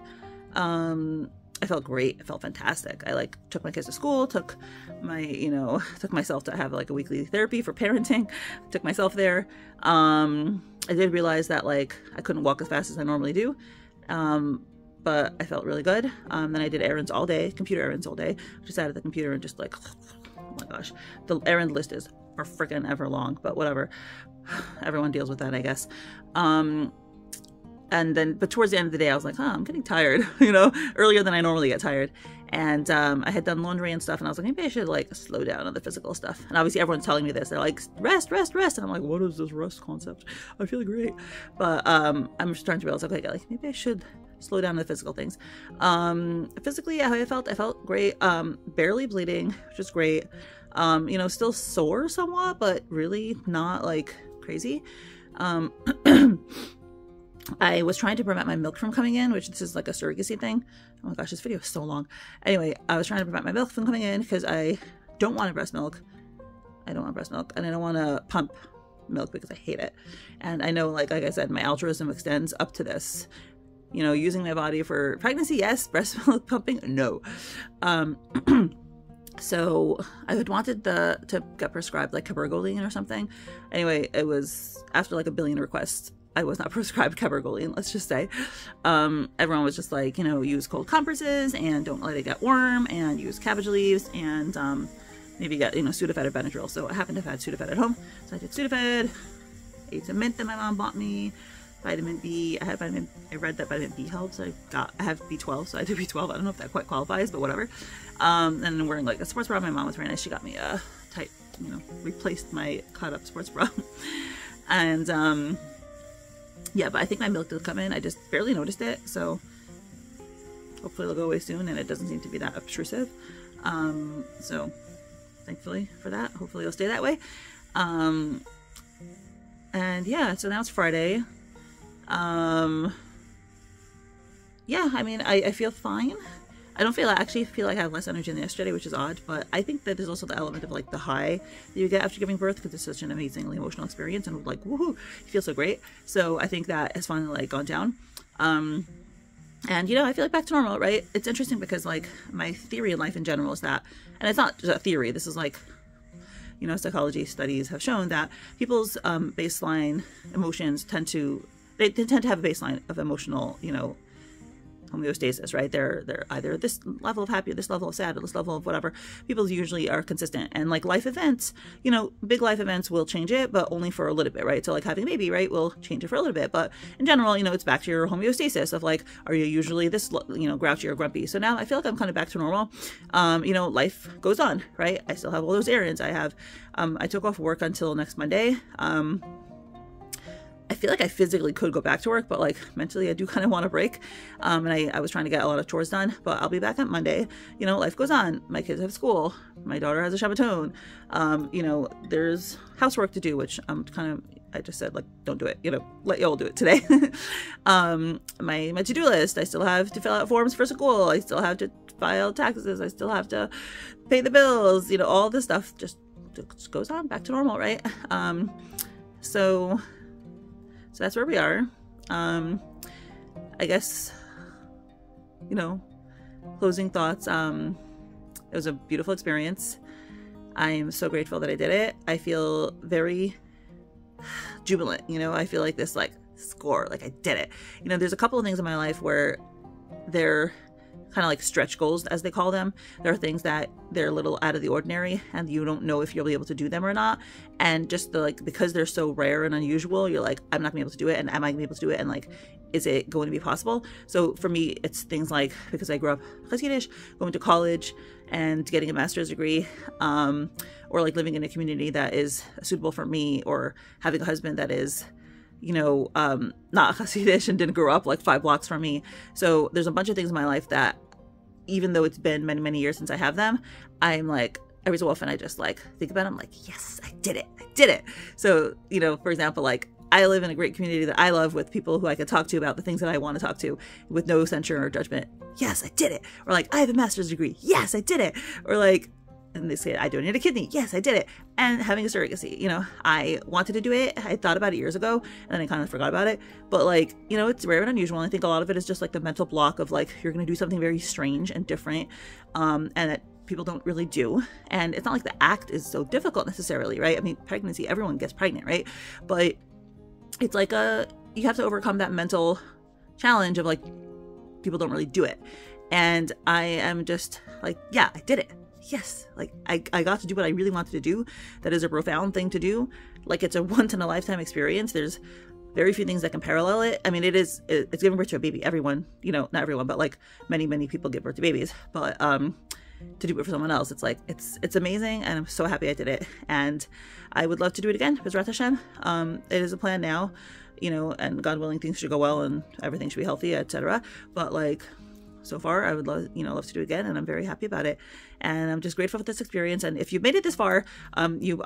um, I felt great. I felt fantastic. I like took my kids to school, took my, you know, took myself to have like a weekly therapy for parenting, took myself there. Um, I did realize that like I couldn't walk as fast as I normally do. Um, but I felt really good. Um, then I did errands all day, computer errands all day. Just sat at the computer and just like, oh my gosh, the errand list is freaking ever long, but whatever. Everyone deals with that, I guess. Um, and then but towards the end of the day i was like huh i'm getting tired you know earlier than i normally get tired. And um, i had done laundry and stuff and i was like maybe i should like slow down on the physical stuff. And obviously everyone's telling me this. They're like rest rest rest. And i'm like what is this rest concept? I feel great. But um, i'm just starting to realize okay like maybe i should slow down on the physical things. Um, physically how i felt i felt great. Um, barely bleeding which is great. Um, you know still sore somewhat but really not like crazy. Um, I was trying to prevent my milk from coming in, which this is like a surrogacy thing. Oh my gosh, this video is so long. Anyway, I was trying to prevent my milk from coming in because I don't want to breast milk. I don't want breast milk, and I don't want to pump milk because I hate it. And I know, like like I said, my altruism extends up to this. You know, using my body for pregnancy, yes. Breast milk pumping, no. Um, so I had wanted the to get prescribed like cabergoline or something. Anyway, it was after like a billion requests I was not prescribed cabergoline, let's just say. Um, everyone was just like, you know, use cold compresses and don't let it get warm and use cabbage leaves and, um, maybe get, you know, Sudafed or Benadryl. So I happened to have had Sudafed at home. So I took Sudafed, ate some mint that my mom bought me, vitamin B. I had vitamin, I read that vitamin B helps. I got, I have B12, so I do B12. I don't know if that quite qualifies, but whatever. Um, and wearing like a sports bra. My mom was very nice. She got me a tight, you know, replaced my cut up sports bra. and, um, yeah, but I think my milk did come in. I just barely noticed it. So hopefully it'll go away soon and it doesn't seem to be that obtrusive. Um, so thankfully for that, hopefully it'll stay that way. Um, and yeah, so now it's Friday. Um, yeah, I mean, I, I feel fine. I don't feel I actually feel like I have less energy than yesterday, which is odd. But I think that there's also the element of like the high that you get after giving birth because it's such an amazingly emotional experience and like woohoo, you feel so great. So I think that has finally like gone down. Um, and you know, I feel like back to normal, right? It's interesting because like my theory in life in general is that, and it's not just a theory. This is like you know, psychology studies have shown that people's um, baseline emotions tend to they, they tend to have a baseline of emotional, you know, homeostasis, right? They're they're either this level of happy, or this level of sad, or this level of whatever. People usually are consistent, and like life events, you know, big life events will change it, but only for a little bit, right? So like having a baby, right, will change it for a little bit, but in general, you know, it's back to your homeostasis of like, are you usually this, you know, grouchy or grumpy? So now I feel like I'm kind of back to normal. Um, you know, life goes on, right? I still have all those errands. I have, um, I took off work until next Monday. Um, I feel like I physically could go back to work, but like mentally, I do kind of want a break. Um, and I, I was trying to get a lot of chores done, but I'll be back on Monday. You know, life goes on. My kids have school. My daughter has a Shabbaton. Um, you know, there's housework to do, which I'm kind of, I just said, like, don't do it. You know, let Yoel do it today. um, my, my to-do list, I still have to fill out forms for school. I still have to file taxes. I still have to pay the bills. You know, all this stuff just, just goes on back to normal, right? Um, so so that's where we are. Um, I guess, you know, closing thoughts. Um, it was a beautiful experience. I'm so grateful that I did it. I feel very jubilant. You know, I feel like this like score, like I did it. You know, there's a couple of things in my life where they're kind of like stretch goals as they call them. There are things that they're a little out of the ordinary and you don't know if you'll be able to do them or not. And just the like because they're so rare and unusual you're like i'm not gonna be able to do it and am i gonna be able to do it and like is it going to be possible? So for me it's things like because i grew up Hasidish, going to college and getting a master's degree um, or like living in a community that is suitable for me or having a husband that is you know, um, not Hasidish and didn't grow up like five blocks from me. So there's a bunch of things in my life that, even though it's been many, many years since I have them, I'm like, every so often I just like think about it. I'm like, yes, I did it. I did it. So, you know, for example, like I live in a great community that I love with people who I can talk to about the things that I want to talk to with no censure or judgment. Yes, I did it. Or like, I have a master's degree. Yes, I did it. Or like, and they say I donated a kidney. Yes, I did it. And having a surrogacy, you know, I wanted to do it. I thought about it years ago, and then I kind of forgot about it. But like, you know, it's rare and unusual. And I think a lot of it is just like the mental block of like you're going to do something very strange and different, um, and that people don't really do. And it's not like the act is so difficult necessarily, right? I mean, pregnancy, everyone gets pregnant, right? But it's like a you have to overcome that mental challenge of like people don't really do it. And I am just like, yeah, I did it yes, like I, I got to do what I really wanted to do. That is a profound thing to do. Like it's a once in a lifetime experience. There's very few things that can parallel it. I mean, it is, it's giving birth to a baby. Everyone, you know, not everyone, but like many, many people give birth to babies. But, um, to do it for someone else, it's like, it's, it's amazing. And I'm so happy I did it. And I would love to do it again, Bezrat Hashem. Um, it is a plan now, you know, and God willing, things should go well and everything should be healthy, etc. But like, so far. I would love, you know, love to do again, and I'm very happy about it. And I'm just grateful for this experience. And if you've made it this far, um, you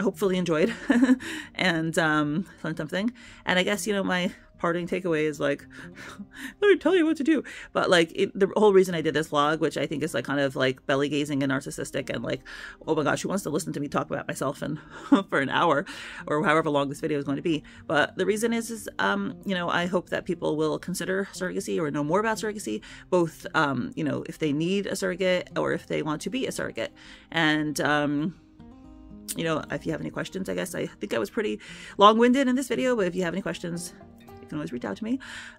hopefully enjoyed and um, learned something. And I guess you know my parting takeaway is like, let me tell you what to do. But like it, the whole reason I did this vlog, which I think is like kind of like belly gazing and narcissistic and like, oh my gosh, who wants to listen to me talk about myself and for an hour or however long this video is going to be. But the reason is, is um, you know, I hope that people will consider surrogacy or know more about surrogacy, both, um, you know, if they need a surrogate or if they want to be a surrogate. And, um, you know, if you have any questions, I guess I think I was pretty long winded in this video, but if you have any questions, can always reach out to me.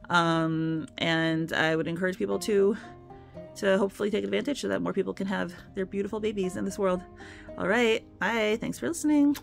Um, and I would encourage people to, to hopefully take advantage so that more people can have their beautiful babies in this world. All right. Bye. Thanks for listening.